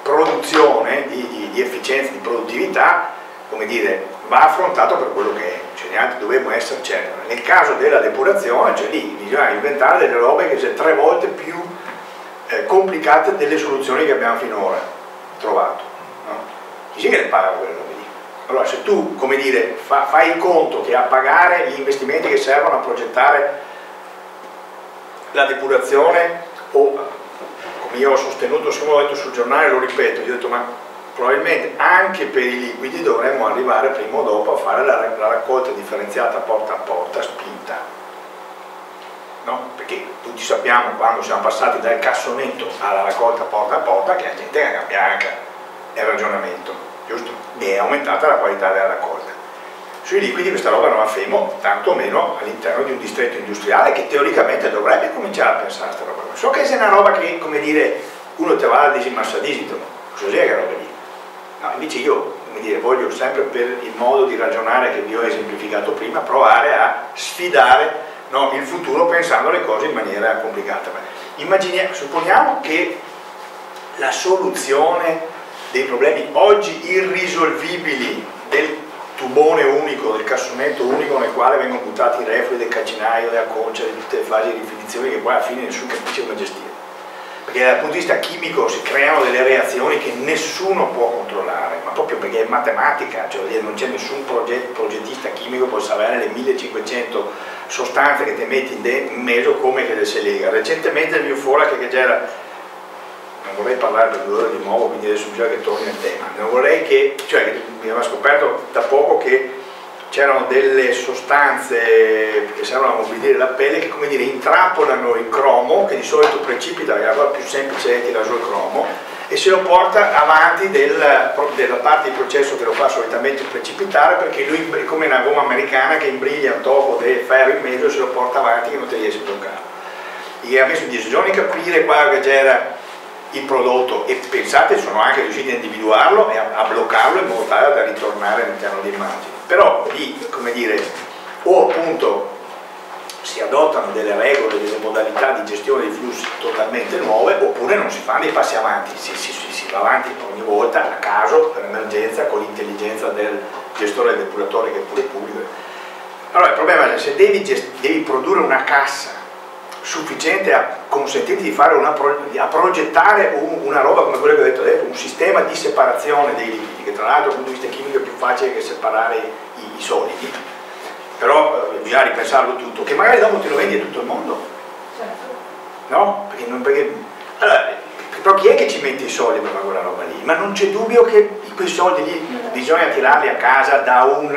produzione, di, di, di efficienza, di produttività, come dire, va affrontato per quello che è, cioè neanche dovremmo essere certi. Nel caso della depurazione, cioè lì bisogna inventare delle robe che sono tre volte più eh, complicate delle soluzioni che abbiamo finora trovato. No? Chi si che ne paga quello? Allora se tu, come dire, fa, fai il conto che a pagare gli investimenti che servono a progettare la depurazione o, come io ho sostenuto, se ho detto sul giornale, lo ripeto, io ho detto ma probabilmente anche per i liquidi dovremmo arrivare prima o dopo a fare la, la raccolta differenziata porta a porta spinta. No? Perché tutti sappiamo quando siamo passati dal cassonetto alla raccolta porta a porta che la gente ha cambiato anche il ragionamento giusto? E è aumentata la qualità della raccolta. Sui liquidi questa roba non la fermo, tantomeno all'interno di un distretto industriale che teoricamente dovrebbe cominciare a pensare a questa roba. So che è una roba che, come dire, uno te va a disimassa disito, così è che roba lì. No, invece io, come dire, voglio sempre per il modo di ragionare che vi ho esemplificato prima, provare a sfidare no, il futuro pensando le cose in maniera complicata. Immaginiamo, supponiamo che la soluzione dei problemi oggi irrisolvibili del tubone unico, del cassonetto unico nel quale vengono buttati i reflui del calcinaio, della concia, di tutte le fasi di rifinizione che poi alla fine nessuno capisce come gestire. Perché dal punto di vista chimico si creano delle reazioni che nessuno può controllare, ma proprio perché è matematica, cioè non c'è nessun progettista chimico che possa avere le 1500 sostanze che ti metti in, mezzo come che le si lega. Recentemente è venuto fuori che c'era non vorrei parlare per due ore di nuovo, quindi adesso bisogna che torni al tema, non vorrei che, cioè mi aveva scoperto da poco che c'erano delle sostanze che servono a mobilire la pelle che come dire intrappolano il cromo, che di solito precipita, la cosa più semplice è tirare su il cromo, e se lo porta avanti del, della parte di processo che lo fa solitamente precipitare perché lui è come una gomma americana che imbriglia un topo di ferro in mezzo e se lo porta avanti che non ti riesce a bloccare. Gli ha messo 10 giorni a capire qua che c'era il prodotto e pensate sono anche riusciti a individuarlo e a, a bloccarlo in modo tale da ritornare all'interno di immagini. Però lì, come dire, o appunto si adottano delle regole, delle modalità di gestione dei flussi totalmente nuove oppure non si fanno dei passi avanti, si, si, si va avanti ogni volta a caso, per emergenza, con l'intelligenza del gestore del depuratore che è pure pubblico. Allora il problema è se devi, devi produrre una cassa sufficiente a consentirti di fare una a progettare un, una roba come quella che ho detto adesso, un sistema di separazione dei liquidi, che tra l'altro dal punto di vista chimico è più facile che separare i, i solidi, però eh, bisogna ripensarlo tutto, che magari dopo te lo vendi a tutto il mondo. Certo. No? Perché non, perché, allora, però chi è che ci mette i soldi per fare quella roba lì? Ma non c'è dubbio che quei soldi lì bisogna tirarli a casa da un,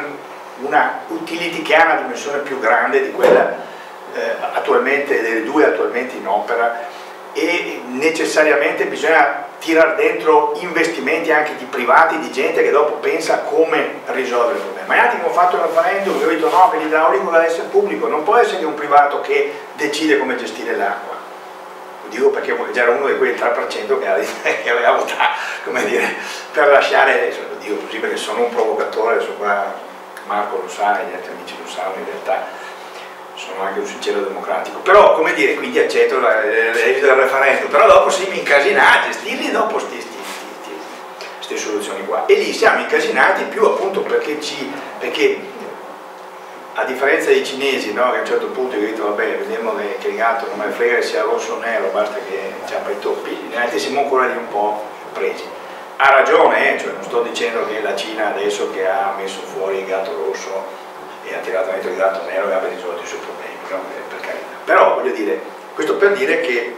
una utility che ha una dimensione più grande di quella eh, attualmente, delle due attualmente in opera e necessariamente bisogna tirare dentro investimenti anche di privati, di gente che dopo pensa come risolvere il problema. Ma è attimo ho fatto il referendum e ho detto no, che l'idraulico deve essere pubblico, non può essere un privato che decide come gestire l'acqua. Lo dico perché già era uno di quei 3% che aveva, che votato, come dire, per lasciare, lo dico così perché sono un provocatore, adesso qua Marco lo sa, gli altri amici lo sanno in realtà, sono anche un sincero democratico, però come dire, quindi accetto l'esito del referendum, però dopo sì mi incasinate, gestirli dopo queste soluzioni qua. E lì siamo incasinati più appunto perché, ci, perché a differenza dei cinesi, no, che a un certo punto ho detto vabbè, vediamo che, che il gatto non ne frega sia rosso o nero, basta che ciampa i toppi, realtà siamo ancora lì un po' presi. Ha ragione, eh? cioè, non sto dicendo che la Cina adesso che ha messo fuori il gatto rosso e ha tirato dentro il gatto nero e abbia risolto i suoi problemi, no? per carità. Però voglio dire, questo per dire che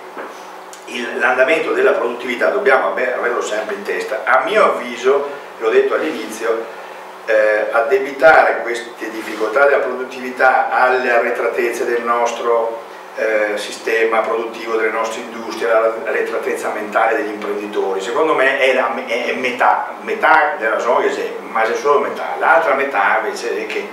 l'andamento della produttività dobbiamo averlo sempre in testa. A mio avviso, l'ho detto all'inizio, eh, addebitare queste difficoltà della produttività alle arretratezze del nostro eh, sistema produttivo, delle nostre industrie, all'arretratezza mentale degli imprenditori, secondo me è, la, è metà, metà della ragione, ma è solo metà. L'altra metà invece è che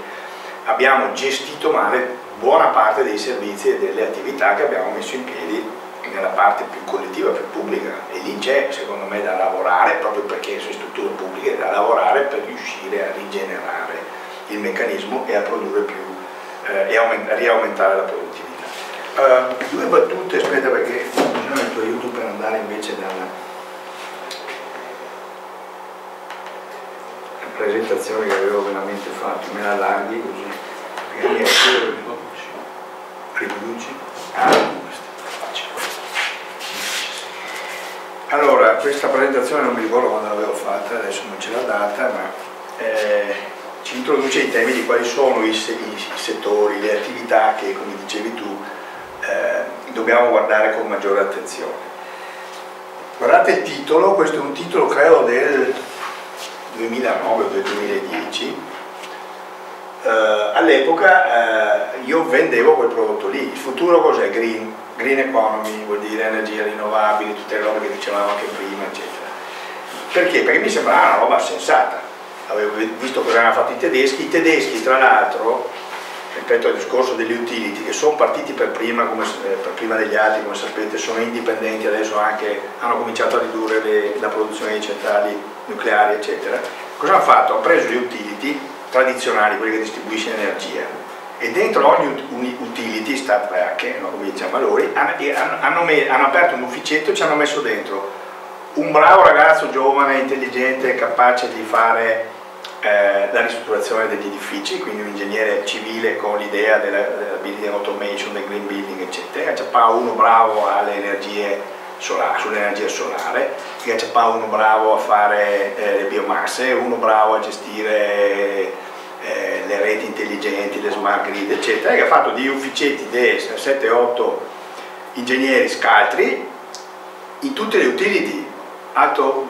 abbiamo gestito male buona parte dei servizi e delle attività che abbiamo messo in piedi nella parte più collettiva, più pubblica. E lì c'è secondo me da lavorare, proprio perché sono strutture pubbliche, da lavorare per riuscire a rigenerare il meccanismo e a produrre più eh, e a riaumentare la produttività. Uh, due battute, aspetta perché bisogna il tuo aiuto per andare invece dalla presentazione che avevo veramente fatto, me la allarghi così, riproduci. Allora, questa presentazione non mi ricordo quando l'avevo fatta, adesso non ce l'ha data, ma eh, ci introduce i temi di quali sono i, i, settori, le attività che, come dicevi tu, eh, dobbiamo guardare con maggiore attenzione. Guardate il titolo, questo è un titolo credo del 2009 o del 2010, eh, all'epoca eh, io vendevo quel prodotto lì. Il futuro cos'è? Green, green economy, vuol dire energie rinnovabili, tutte le robe che dicevamo anche prima, eccetera. Perché? Perché mi sembrava una roba sensata. Avevo visto cosa avevano fatto i tedeschi, i tedeschi tra l'altro rispetto al discorso degli utility che sono partiti per prima, come, eh, per prima degli altri, come sapete sono indipendenti, adesso anche, hanno cominciato a ridurre le, la produzione di centrali nucleari eccetera, cosa hanno fatto? Hanno preso gli utility tradizionali, quelli che distribuiscono energia e dentro ogni utility, Stadtwerke, no, come diciamo loro, hanno, hanno, hanno aperto un ufficetto e ci hanno messo dentro un bravo ragazzo giovane, intelligente, capace di fare eh, la ristrutturazione degli edifici, quindi un ingegnere civile con l'idea della, della, building automation, del green building, eccetera. C'è uno bravo alle energie sull'energia solare, c'è uno bravo a fare eh, le biomasse, uno bravo a gestire eh, le reti intelligenti, le smart grid, eccetera, che ha fatto di ufficetti di 7-8 ingegneri scaltri in tutte le utility, alto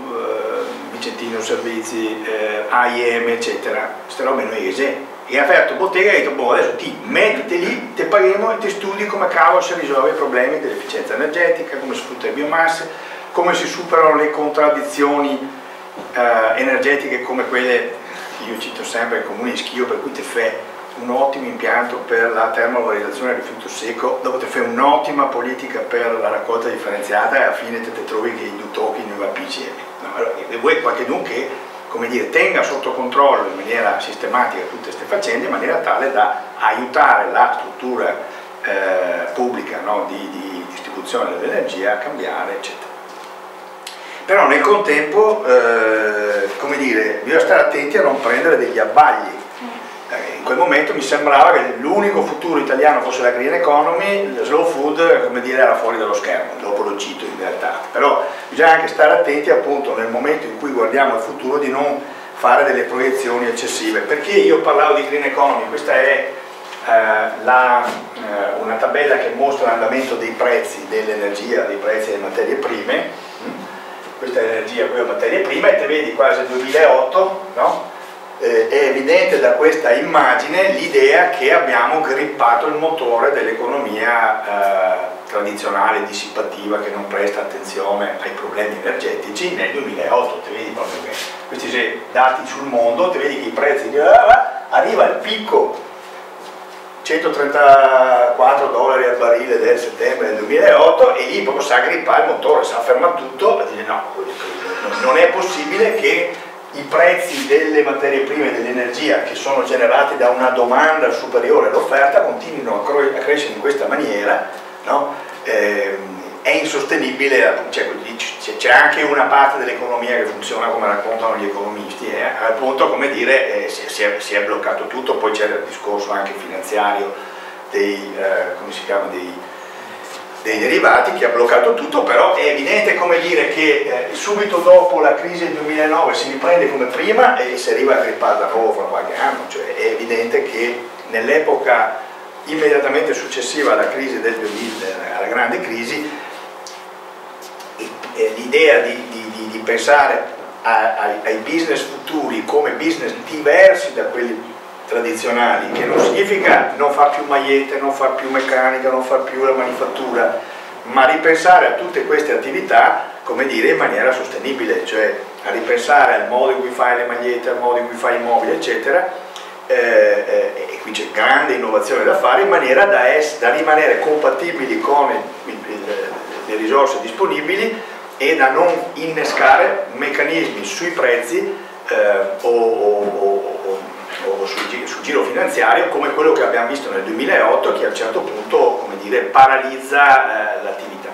Vicentino Servizi, eh, AIM, eccetera, queste robe noese. E ha aperto bottega e ha detto, boh, adesso ti mettiti lì, ti paghiamo e ti studi come cavolo si risolve i problemi dell'efficienza energetica, come si sfrutta le biomasse, come si superano le contraddizioni eh, energetiche come quelle, io cito sempre il comune di schio, per cui te fai un ottimo impianto per la termovalorizzazione del rifiuto secco, dopo ti fai un'ottima politica per la raccolta differenziata e alla fine te, te trovi che i tocchi non va PCM. No, allora, vuoi qualcuno che come dire, tenga sotto controllo in maniera sistematica tutte queste faccende in maniera tale da aiutare la struttura eh, pubblica no, di, di, distribuzione dell'energia a cambiare, eccetera. Però nel contempo, eh, come dire, bisogna stare attenti a non prendere degli abbagli in quel momento mi sembrava che l'unico futuro italiano fosse la green economy, lo slow food come dire, era fuori dallo schermo, dopo lo cito in realtà, però bisogna anche stare attenti appunto nel momento in cui guardiamo il futuro di non fare delle proiezioni eccessive, perché io parlavo di green economy, questa è eh, la, eh, una tabella che mostra l'andamento dei prezzi dell'energia, dei prezzi delle materie prime, questa è l'energia, è materie prime, e te vedi quasi 2008, no? Eh, è evidente da questa immagine l'idea che abbiamo grippato il motore dell'economia eh, tradizionale, dissipativa, che non presta attenzione ai problemi energetici nel 2008, ti vedi proprio che questi dati sul mondo, ti vedi che i prezzi arriva al picco. 134 dollari al barile del settembre del 2008 e lì proprio si aggrippa il motore, si afferma tutto e dice no, non è possibile che i prezzi delle materie prime e dell'energia che sono generati da una domanda superiore all'offerta continuino a, crescere in questa maniera, no? eh, è insostenibile, c'è cioè, anche una parte dell'economia che funziona come raccontano gli economisti, eh, al punto come dire eh, si, è, si, è, bloccato tutto, poi c'è il discorso anche finanziario dei, eh, si dei dei derivati che ha bloccato tutto, però è evidente come dire che eh, subito dopo la crisi del 2009 si riprende come prima e si arriva a grippare da nuovo fra qualche anno, cioè è evidente che nell'epoca immediatamente successiva alla crisi del 2000, alla grande crisi, l'idea di, di, di, pensare a, a, ai business futuri come business diversi da quelli tradizionali, che non significa non far più magliette, non far più meccanica, non far più la manifattura, ma ripensare a tutte queste attività, come dire, in maniera sostenibile, cioè a ripensare al modo in cui fai le magliette, al modo in cui fai i mobili, eccetera, eh, eh, e qui c'è grande innovazione da fare in maniera da, da rimanere compatibili con il, il, le risorse disponibili e da non innescare meccanismi sui prezzi eh, o, o, o o sul, sul, giro finanziario come quello che abbiamo visto nel 2008 che a un certo punto dire, paralizza eh, l'attività.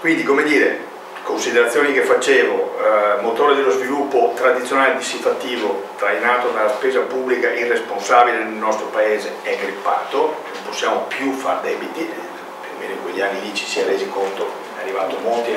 Quindi come dire, considerazioni che facevo, eh, motore dello sviluppo tradizionale dissipativo trainato dalla spesa pubblica irresponsabile nel nostro paese è grippato, non possiamo più fare debiti, più o meno in quegli anni lì ci si è resi conto, è arrivato Monti,